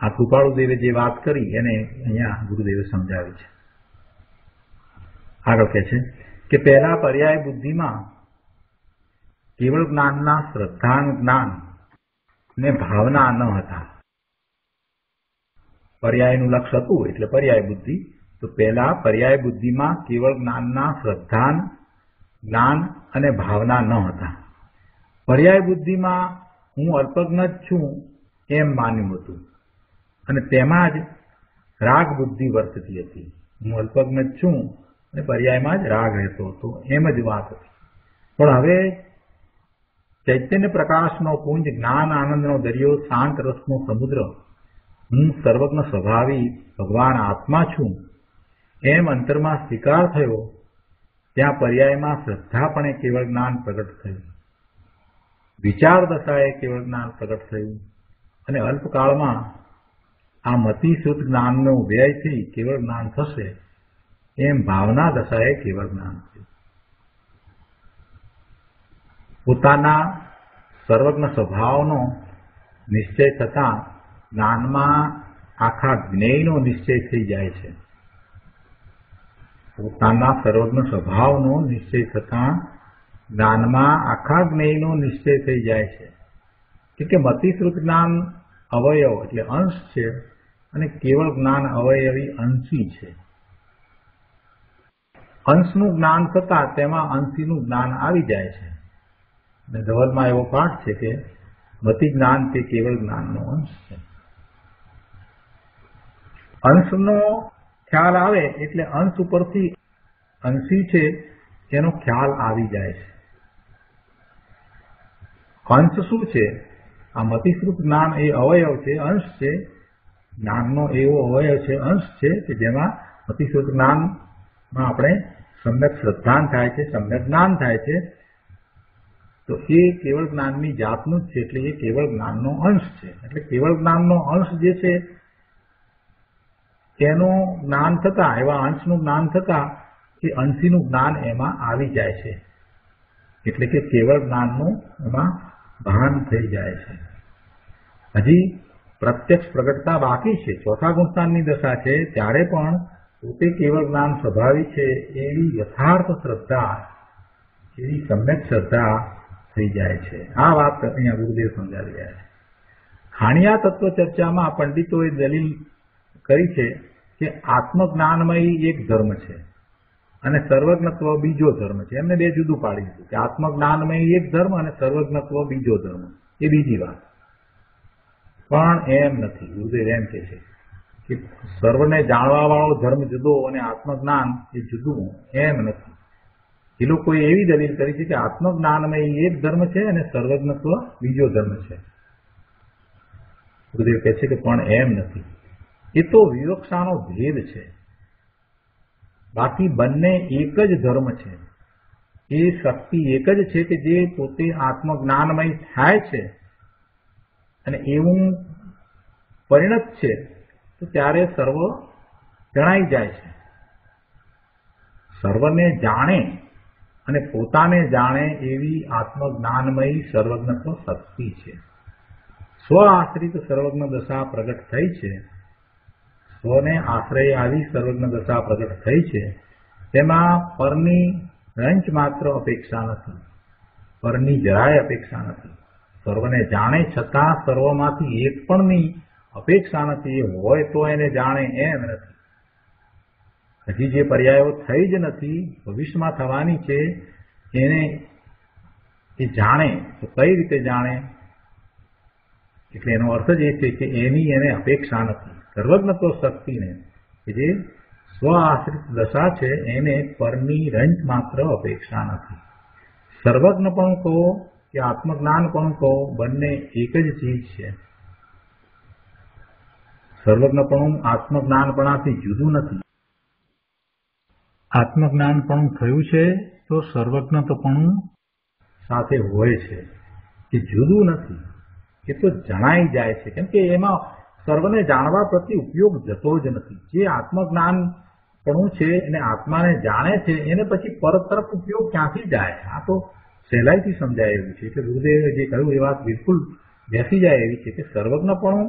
આ કૃપાળુદેવે જે વાત કરી એને અહીંયા ગુરુદેવે સમજાવી છે. આગળ કહે છે કે પહેલા પર્યાય બુદ્ધિમાં કેવળ જ્ઞાનના શ્રદ્ધાનું જ્ઞાન ને ભાવના ન હતા. પર્યાયનું લક્ષ હતું એટલે પર્યાય બુદ્ધિ. તો પહેલા પર્યાય બુદ્ધિમાં કેવળ જ્ઞાનના શ્રદ્ધાન, જ્ઞાન અને ભાવના ન હતા. પર્યાય બુદ્ધિમાં હું અલ્પજ્ઞ જ છું એમ માન્યું હતું. અને તેમાં જ રાગ બુદ્ધિ વર્તતી હતી. હું અલ્પજ્ઞ જ છું અને પર્યાયમાં જ રાગ રહેતો હતો. એમ જ વાત હતી. પણ હવે ચૈતન્ય પ્રકાશનો, પુંજ, જ્ઞાન, આનંદનો દરિયો, શાંત રસનો સમુદ્ર, હું સર્વજ્ઞ સ્વભાવી ભગવાન આત્મા છું. એમ અંતરમાં સ્વીકાર થયો. ત્યાં પર્યાયમાં શ્રદ્ધાપણે કેવળ જ્ઞાન પ્રગટ થયું. વિચાર દશાએ કેવળ જ્ઞાન પ્રગટ થયું. અને અલ્પકાળમાં આ મતિશુદ્ધ જ્ઞાનનો વ્યયથી કેવળ જ્ઞાન થશે. એમ ભાવના દશાએ કેવળ જ્ઞાન છે. પોતાના સર્વજ્ઞ સ્વભાવનો નિશ્ચય થતાં જ્ઞાનમાં આખા જ્ઞેયનો નિશ્ચય થઈ જાય છે. પોતાના સર્વજ્ઞ સ્વભાવનો નિશ્ચય થતાં જ્ઞાનમાં આખા જ્ઞેયનો નિશ્ચય થઈ જાય છે. કે મતિશ્રુત જ્ઞાન અવયવ એટલે અંશ છે. અને કેવળ જ્ઞાન અવયવી અંશી છે. અંશનું જ્ઞાન થતાં તેમાં અંશીનું જ્ઞાન આવી જાય છે. અને ધવલમાં એવો પાઠ છે કે, મતિ જ્ઞાન તે કેવળ જ્ઞાનનો અંશ છે. અંશનો ખ્યાલ આવે એટલે અંશ ઉપરથી અંશી છે એનો ખ્યાલ આવી જાય છે. અંશ શું છે? આ મતિશ્રુત જ્ઞાન એ અવયવ છે, અંશ છે જ્ઞાનનો એવો અવયવ છે, અંશ છે કે જેમાં મતિશ્રુત જ્ઞાનમાં આપણે સમ્યક શ્રદ્ધાન થાય છે, સમ્યક જ્ઞાન થાય છે, તો એ કેવળ જ્ઞાનની જાતનું જ છે એટલે એ કેવળ જ્ઞાનનો અંશ છે. એટલે કેવળ જ્ઞાનનો અંશ જે છે એનું જ્ઞાન થતા, એવા અંશનું જ્ઞાન થતા, એ અંશીનું જ્ઞાન એમાં આવી જાય છે. એટલે કે કેવળ જ્ઞાનનું એમાં ભાન થઈ જાય છે. હજી પ્રત્યક્ષ પ્રગટતા બાકી છે. ચોથા ગુણસ્થાનની દશા છે. ત્યારે પણ પોતે કેવળ જ્ઞાન સ્વભાવી છે એવી યથાર્થ શ્રદ્ધા, એવી સમ્યક શ્રદ્ધા થઈ જાય છે. આ વાત અહીંયા ગુરુદેવ સમજાવી રહ્યા છે. ખાણિયા તત્વ ચર્ચામાં પંડિતોએ દલીલ કરી છે કે આત્મજ્ઞાનમય એક ધર્મ છે અને સર્વજ્ઞત્વ બીજો ધર્મ છે. એમને બે જુદું પાડી દીધું કે આત્મજ્ઞાનમય એક ધર્મ અને સર્વજ્ઞત્વ બીજો ધર્મ. એ બીજી વાત. પણ એમ નથી. ગુરુદેવ એમ કે છે કે સર્વને જાણવા વાળો ધર્મ જુદો અને આત્મજ્ઞાન એ જુદું એમ નથી. એ લોકોએ એવી દલીલ કરી છે કે આત્મજ્ઞાનમય એક ધર્મ છે અને સર્વજ્ઞત્વ બીજો ધર્મ છે. ગુરુદેવ કહે છે કે પણ એમ નથી. એ તો વિવક્ષાનો ભેદ છે. બાકી બંને એક જ ધર્મ છે. એ શક્તિ એક જ છે કે જે પોતે આત્મજ્ઞાનમય થાય છે. અને એવું પરિણત છે, તો ત્યારે સર્વ જણાઈ જાય છે. સર્વને જાણે અને પોતાને જાણે એવી આત્મજ્ઞાનમય સર્વજ્ઞત્વ શક્તિ છે. સ્વ આશ્રિત સર્વજ્ઞ દશા પ્રગટ થઈ છે. સ્વને આશ્રય આવી સર્વજ્ઞ દશા પ્રગટ થઈ છે. તેમાં પરની રંચ માત્ર અપેક્ષા નથી. પરની જરાય અપેક્ષા નથી. સર્વને જાણે છતાં સર્વમાંથી એક પણ ની અપેક્ષા નથી. હોય તો એને જાણે એમ નથી. હજી જે પર્યાયો થઈ જ નથી, ભવિષ્યમાં થવાની છે, એને એ જાણે, તો કઈ રીતે જાણે? એટલે એનો અર્થ જ એ છે કે એની એને અપેક્ષા નથી. સર્વજ્ઞત્વ શક્તિને, કે જે સ્વ આશ્રિત દશા છે, એને પરની રંજ માત્ર અપેક્ષા નથી. સર્વજ્ઞ પણ કહો કે આત્મજ્ઞાન પણ કહો? બંને એક જ ચીજ છે. સર્વજ્ઞપણું આત્મજ્ઞાનપણાથી જુદું નથી. આત્મજ્ઞાનપણું થયું છે તો સર્વજ્ઞપણું સાથે હોય છે. કે જુદું નથી એ તો જણાઈ જાય છે. કેમ કે એમાં સર્વને જાણવા પ્રત્યે ઉપયોગ જતો જ નથી. જે આત્મજ્ઞાનપણું છે એને આત્માને જાણે છે એને પછી પરત તરફ ઉપયોગ ક્યાંથી જાય? આ તો સહેલાઈથી સમજાય એવું છે. એટલે ગુરુદેવે જે કહ્યું એ વાત બિલકુલ બેસી જાય એવી છે કે સર્વજ્ઞપણું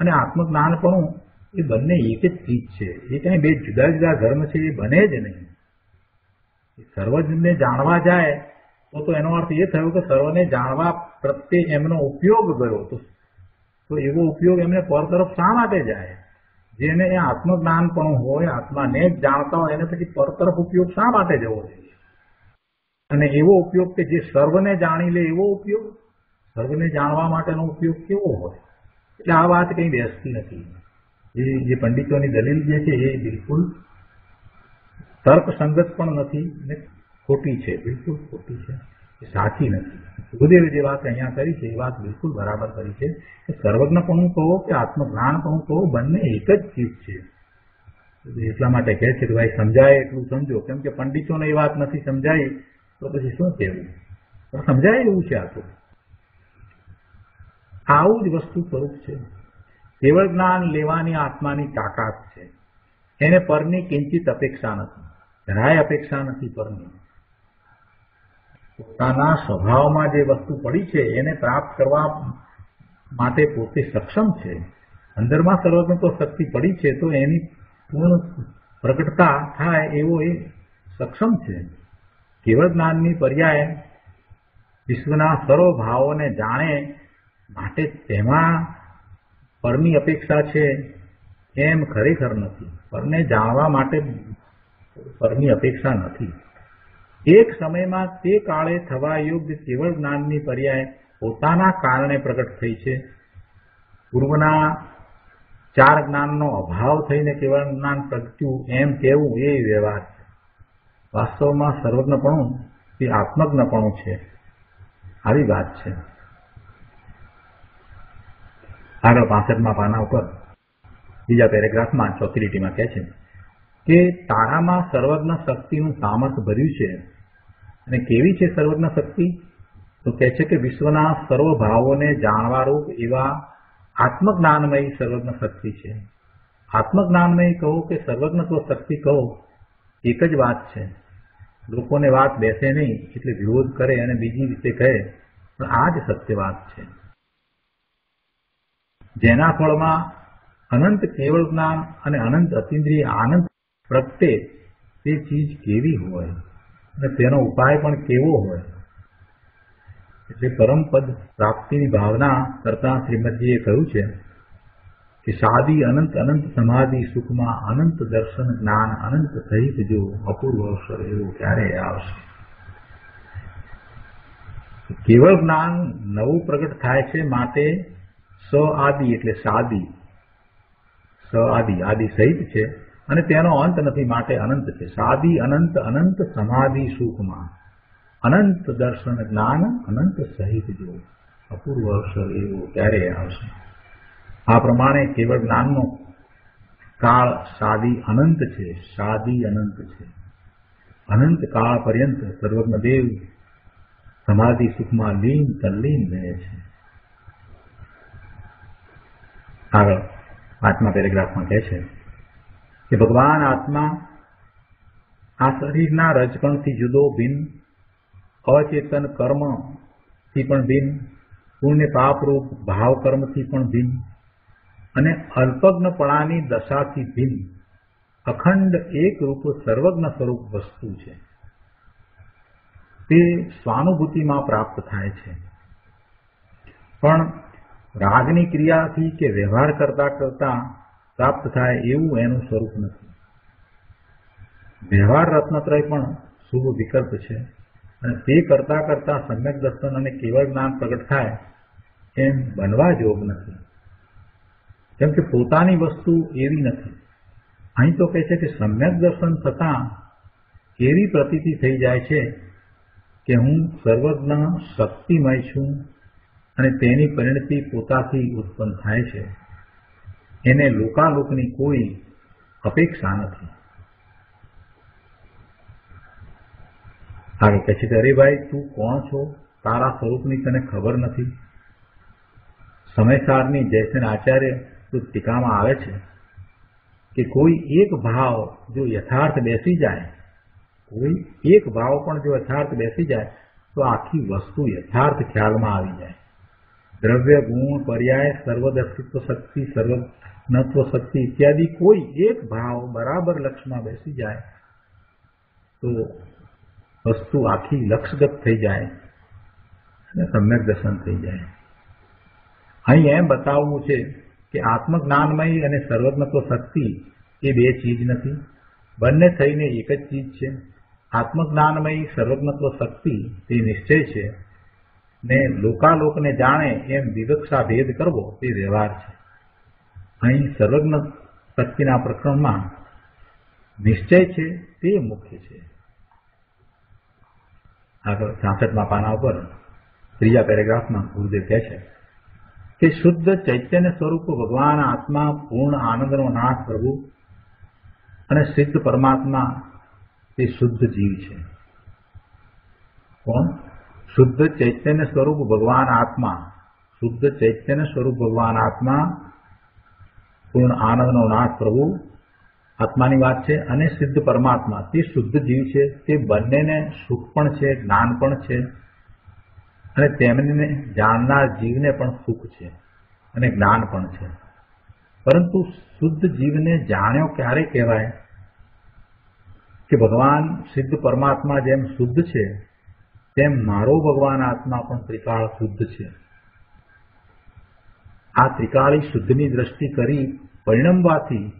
અને આત્મજ્ઞાનપણું એ બંને એક જ ચીજ છે. એ કઈ બે જુદા જુદા ધર્મ છે એ બને જ નહીં. સર્વજને જાણવા જાય તો તો એનો અર્થ એ થયો કે સર્વને જાણવા પ્રત્યે એમનો ઉપયોગ ગયો તો તો એવો ઉપયોગ એમને પર તરફ શા માટે જાય? જેને એ આત્મજ્ઞાનપણું હોય, આત્માને જ જાણતા હોય, એને પછી પર તરફ ઉપયોગ શા માટે જવો જોઈએ? અને એવો ઉપયોગ કે જે સર્વને જાણી લે એવો ઉપયોગ? સર્વને જાણવા માટેનો ઉપયોગ કેવો હોય? એટલે આ વાત કંઈ બેસતી નથી. એ જે પંડિતોની દલીલ જે છે એ બિલકુલ તર્કસંગત પણ નથી અને ખોટી છે. બિલકુલ ખોટી છે. એ સાચી નથી. સુખદેવે જે વાત અહીંયા કરી છે, એ વાત બિલકુલ બરાબર કરી છે કે સર્વજ્ઞપણું કહો કે આત્મજ્ઞાનપણું કહો બંને એક જ ચીજ છે. એટલા માટે કહે છે કે ભાઈ સમજાય એટલું સમજો. કેમ કે પંડિતોને એ વાત નથી સમજાય તો કહેવું? પણ સમજાય એવું છે આ તો. આવું જ વસ્તુ સ્વરૂપ છે. કેવળ જ્ઞાન લેવાની આત્માની તાકાત છે. એને પરની કિંચિત અપેક્ષા નથી. જરાય અપેક્ષા નથી પરની. પોતાના સ્વભાવમાં જે વસ્તુ પડી છે, એને પ્રાપ્ત કરવા માટે પોતે સક્ષમ છે. અંદરમાં સર્વજ્ઞ શક્તિ પડી છે, તો એની પૂર્ણ પ્રગટતા થાય એવો એ સક્ષમ છે. કેવળ જ્ઞાનની પર્યાય વિશ્વના સર્વ ભાવોને જાણે માટે તેમાં પરની અપેક્ષા છે એમ ખરેખર નથી. પરને જાણવા માટે પરની અપેક્ષા નથી. એક સમયમાં તે કાળે થવા યોગ્ય કેવળ જ્ઞાનની પર્યાય પોતાના કારણે પ્રગટ થઈ છે. પૂર્વના ચાર જ્ઞાનનો અભાવ થઈને કેવળ જ્ઞાન પ્રગટ્યું એમ કહેવું એ વ્યવહાર છે. વાસ્તવમાં સર્વજ્ઞપણું એ આત્મજ્ઞપણું છે. આવી વાત છે. આગળ પાસઠમાં પાના ઉપર બીજા પેરેગ્રાફમાં ચોથી લીટીમાં કહે છે કે તારામાં સર્વજ્ઞ શક્તિનું સામર્થ્ય ભર્યું છે. અને કેવી છે સર્વજ્ઞ શક્તિ? તો કહે છે કે વિશ્વના સર્વ ભાવોને જાણવારૂપ એવા આત્મજ્ઞાનમય સર્વજ્ઞ શક્તિ છે. આત્મજ્ઞાનમય કહો કે સર્વજ્ઞત્વ શક્તિ કહો, એક જ વાત છે. લોકોને વાત બેસે નહીં, એટલે વિરોધ કરે અને બીજી રીતે કહે, પણ આ જ સત્ય વાત છે. જેના ફળમાં અનંત કેવળ જ્ઞાન અને અનંત અતિન્દ્રિય આનંદ પ્રગટે તે ચીજ કેવી હોય અને તેનો ઉપાય પણ કેવો હોય? એટલે પરમપદ પ્રાપ્તિની ભાવના કરતા શ્રીમદજીએ કહ્યું છે કે સાદી અનંત અનંત સમાધિ સુખમાં અનંત દર્શન, જ્ઞાન, અનંત સહિત જો અપૂર્વ અવસર એવું ક્યારે આવશે? કેવળ જ્ઞાન નવું પ્રગટ થાય છે માટે સ આદિ એટલે સાદી. સ આદિ આદિ સહિત છે અને તેનો અંત નથી માટે અનંત છે. સાદી, અનંત અનંત સમાધિ સુખમાં. અનંત દર્શન, જ્ઞાન, અનંત સહિત જો અપૂર્વ અવસર એવું ક્યારે આવશે? આ પ્રમાણે કેવળ જ્ઞાનનો કાળ સાદી અનંત છે, સાદી અનંત છે. અનંત કાળ પર્યંત સર્વજ્ઞદેવ સમાધિ સુખમાં લીન તલ્લીન રહે છે. આગળ પાંચમા પેરેગ્રાફમાં કહે છે કે ભગવાન આત્મા આ શરીરના રજકણથી જુદો ભિન્ન, અચેતન કર્મથી પણ ભિન્ન, પુણ્ય પાપરૂપ ભાવ કર્મથી પણ ભિન્ન અને અલ્પજ્ઞપણાની દશાથી ભિન્ન. અખંડ એક રૂપ સર્વજ્ઞ સ્વરૂપ વસ્તુ છે. તે સ્વાનુભૂતિમાં પ્રાપ્ત થાય છે. પણ રાગની ક્રિયાથી કે વ્યવહાર કરતા કરતા પ્રાપ્ત થાય એવું એનું સ્વરૂપ નથી. વ્યવહાર રત્નત્રય પણ શુભ વિકલ્પ છે અને તે કરતા કરતા સમ્યક દર્શન અને કેવળ જ્ઞાન પ્રગટ થાય એમ બનવા જોગ નથી. કેમ કે પોતાની વસ્તુ એવી નથી. અહીં તો કહે છે કે સમ્યક દર્શન થતાં એવી પ્રતીતિ થઈ જાય છે કે હું સર્વજ્ઞ શક્તિમય છું અને તેની પરિણતિ પોતાથી ઉત્પન્ન થાય છે. એને લોકાલોકની કોઈ અપેક્ષા નથી. આગળ કહે છે કે અરે ભાઈ, તું કોણ છો? તારા સ્વરૂપની તને ખબર નથી. સમયસારની જયસેન આચાર્ય ટીકામાં આવે છે કે કોઈ એક ભાવ જો યથાર્થ બેસી જાય કોઈ એક ભાવ પણ જો યથાર્થ બેસી જાય તો આખી વસ્તુ યથાર્થ ખ્યાલમાં આવી જાય દ્રવ્ય ગુણ પર્યાય સર્વદર્શિત્વ શક્તિ સર્વનત્વ શક્તિ ઇત્યાદિ કોઈ એક ભાવ બરાબર લક્ષમાં બેસી જાય તો વસ્તુ આખી લક્ષગત થઈ જાય અને સમ્યક દર્શન થઈ જાય અહીં એમ બતાવવું છે કે આત્મજ્ઞાનમય અને સર્વજ્ઞત્વ શક્તિ એ બે ચીજ નથી. બંને થઈને એક જ ચીજ છે. આત્મજ્ઞાનમય સર્વજ્ઞત્વ શક્તિ તે નિશ્ચય છે ને લોકાલોકને જાણે એમ વિવક્ષા ભેદ કરવો તે વ્યવહાર છે. અહીં સર્વજ્ઞ શક્તિના પ્રકરણમાં નિશ્ચય છે તે મુખ્ય છે. આગળ છાસઠમાં પાના ઉપર ત્રીજા પેરેગ્રાફમાં ગુરુદેવ કહે છે કે શુદ્ધ ચૈતન્ય સ્વરૂપ ભગવાન આત્મા પૂર્ણ આનંદનો નાથ પ્રભુ અને સિદ્ધ પરમાત્મા તે શુદ્ધ જીવ છે. કોણ? શુદ્ધ ચૈતન્ય સ્વરૂપ ભગવાન આત્મા. શુદ્ધ ચૈતન્ય સ્વરૂપ ભગવાન આત્મા પૂર્ણ આનંદનો નાથ પ્રભુ. આત્માની વાત છે અને સિદ્ધ પરમાત્મા. તે શુદ્ધ જીવ છે. તે બંનેને સુખ પણ છે, જ્ઞાન પણ છે. અને તેમને જાણનાર જીવને પણ સુખ છે અને જ્ઞાન પણ છે. પરંતુ શુદ્ધ જીવને જાણ્યો ક્યારે કહેવાય? કે ભગવાન સિદ્ધ પરમાત્મા જેમ શુદ્ધ છે, તેમ મારો ભગવાન આત્મા પણ ત્રિકાળ શુદ્ધ છે. આ ત્રિકાળી શુદ્ધની દ્રષ્ટિ કરી પરિણમવાથી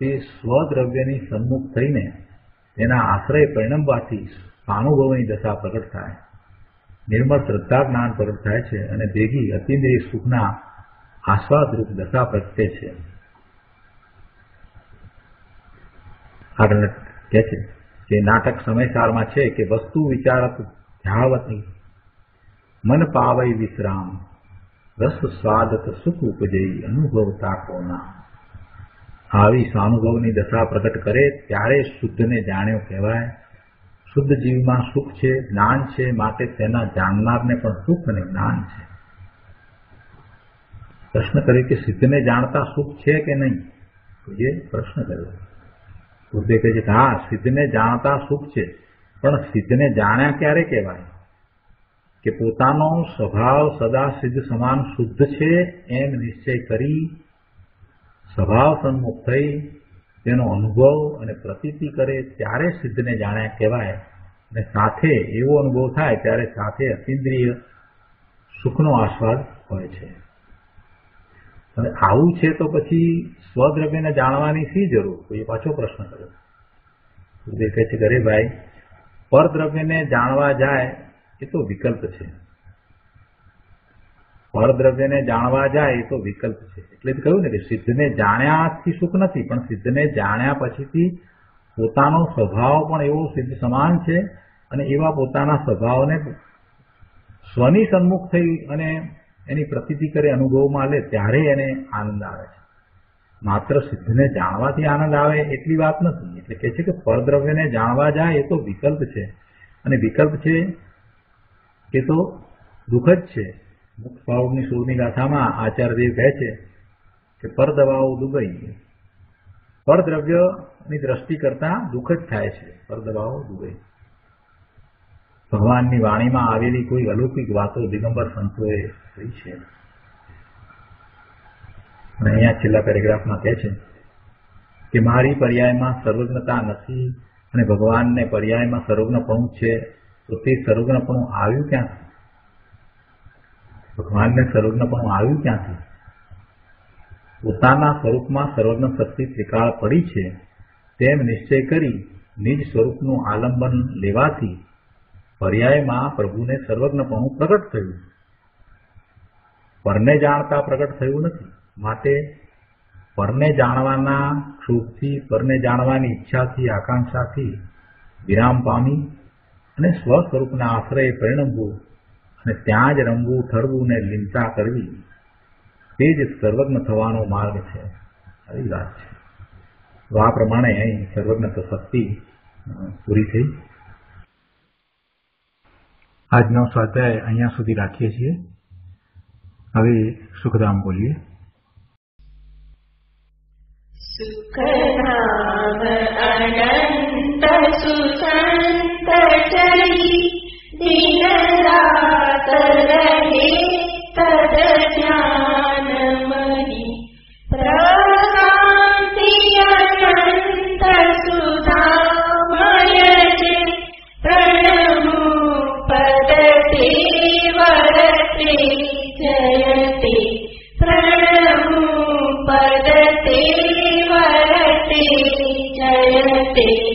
તે સ્વદ્રવ્યની સન્મુખ થઈને તેના આશ્રય પરિણમવાથી સ્વાનુભવની દશા પ્રગટ થાય. નિર્મળ શ્રદ્ધા જ્ઞાન પ્રગટ થાય છે અને ભેગી અતિન્દ્રિય સુખના આસ્વાદરૂપ દશા પ્રગટે છે. આગળ કહે છે કે નાટક સમયસારમાં છે કે વસ્તુ વિચારત ધ્યાવતી મન પાવઈ વિશ્રામ રસ સ્વાદત સુખ ઉપજઈ અનુભવતા કોના. આવી સ્વાનુભવની દશા પ્રગટ કરે ત્યારે શુદ્ધને જાણ્યો કહેવાય. શુદ્ધ જીવમાં સુખ છે, જ્ઞાન છે, માટે તેના જાણનારને પણ સુખ અને જ્ઞાન છે. પ્રશ્ન કર્યો કે સિદ્ધને જાણતા સુખ છે કે નહીં? એ પ્રશ્ન કર્યો. બુદ્ધે કહે છે કે હા, સિદ્ધને જાણતા સુખ છે, પણ સિદ્ધને જાણ્યા ક્યારે કહેવાય? કે પોતાનો સ્વભાવ સદા સિદ્ધ સમાન શુદ્ધ છે, એમ નિશ્ચય કરી, સ્વભાવ સન્મુખ થઈ તેનો અનુભવ અને પ્રતીતિ કરે ત્યારે સિદ્ધને જાણ્યા કહેવાય અને સાથે એવો અનુભવ થાય ત્યારે સાથે અતિન્દ્રિય સુખનો આસ્વાદ હોય છે. અને આવું છે તો પછી સ્વદ્રવ્યને જાણવાની શી જરૂર? કોઈ પાછો પ્રશ્ન કર્યો. કહે છે કે ભાઈ, પરદ્રવ્યને જાણવા જાય એ તો વિકલ્પ છે. પરદ્રવ્યને જાણવા જાય એ તો વિકલ્પ છે. એટલે કહ્યું ને કે સિદ્ધને જાણ્યાથી સુખ નથી, પણ સિદ્ધને જાણ્યા પછીથી પોતાનો સ્વભાવ પણ એવો સિદ્ધ સમાન છે અને એવા પોતાના સ્વભાવને સ્વની સન્મુખ થઈ અને એની પ્રતિતિ કરે, અનુભવમાં લે, ત્યારે એને આનંદ આવે છે. માત્ર સિદ્ધને જાણવાથી આનંદ આવે એટલી વાત નથી. એટલે કે છે કે પરદ્રવ્યને જાણવા જાય એ તો વિકલ્પ છે. અને વિકલ્પ છે એ તો દુઃખ જ છે. મુક્ત ભાવની ગાથામાં આચાર્યદેવ કહે છે કે પરદવાઓ દુબઈ. પરદ્રવ્યની દ્રષ્ટિ કરતા દુઃખ જ થાય છે. પરદવાઓ દુબઈ. ભગવાનની વાણીમાં આવેલી કોઈ અલૌકિક વાતો દિગંબર સંતોએ કહી છે. અને અહીંયા છેલ્લા પેરેગ્રાફમાં કહે છે કે મારી પર્યાયમાં સર્વજ્ઞતા નથી અને ભગવાનને પર્યાયમાં સર્વજ્ઞપણું છે, તો તે સર્વજ્ઞપણું આવ્યું ક્યાંથી? ભગવાનને સર્વજ્ઞપણું આવ્યું ક્યાંથી? પોતાના સ્વરૂપમાં સર્વજ્ઞ શક્તિ ત્રિકાળ પડી છે, તેમ નિશ્ચય કરી નિજ સ્વરૂપનું આલંબન લેવાથી પર્યાયમાં પ્રભુને સર્વજ્ઞપણું પ્રગટ થયું. પરને જાણતા પ્રગટ થયું નથી. માટે પરને જાણવાના ક્ષોભથી, પરને જાણવાની ઈચ્છાથી, આકાંક્ષાથી વિરામ પામી અને સ્વ સ્વરૂપના આશ્રય પરિણમવું અને ત્યાં જ રમવું, ઠરવું ને લીનતા કરવી, તે જ સર્વજ્ઞ થવાનો માર્ગ છે. સારી વાત છે. તો આ પ્રમાણે અહીં સર્વજ્ઞ શક્તિ પૂરી થઈ. આજનો સ્વાધ્યાય અહીંયા સુધી રાખીએ છીએ. હવે સુખધામ બોલીએ. સુખધામ અનંત સુસંત जानमयि प्रदाियन प्रणमो पठते वरते जयते। प्रणमो पठते वरते जयते।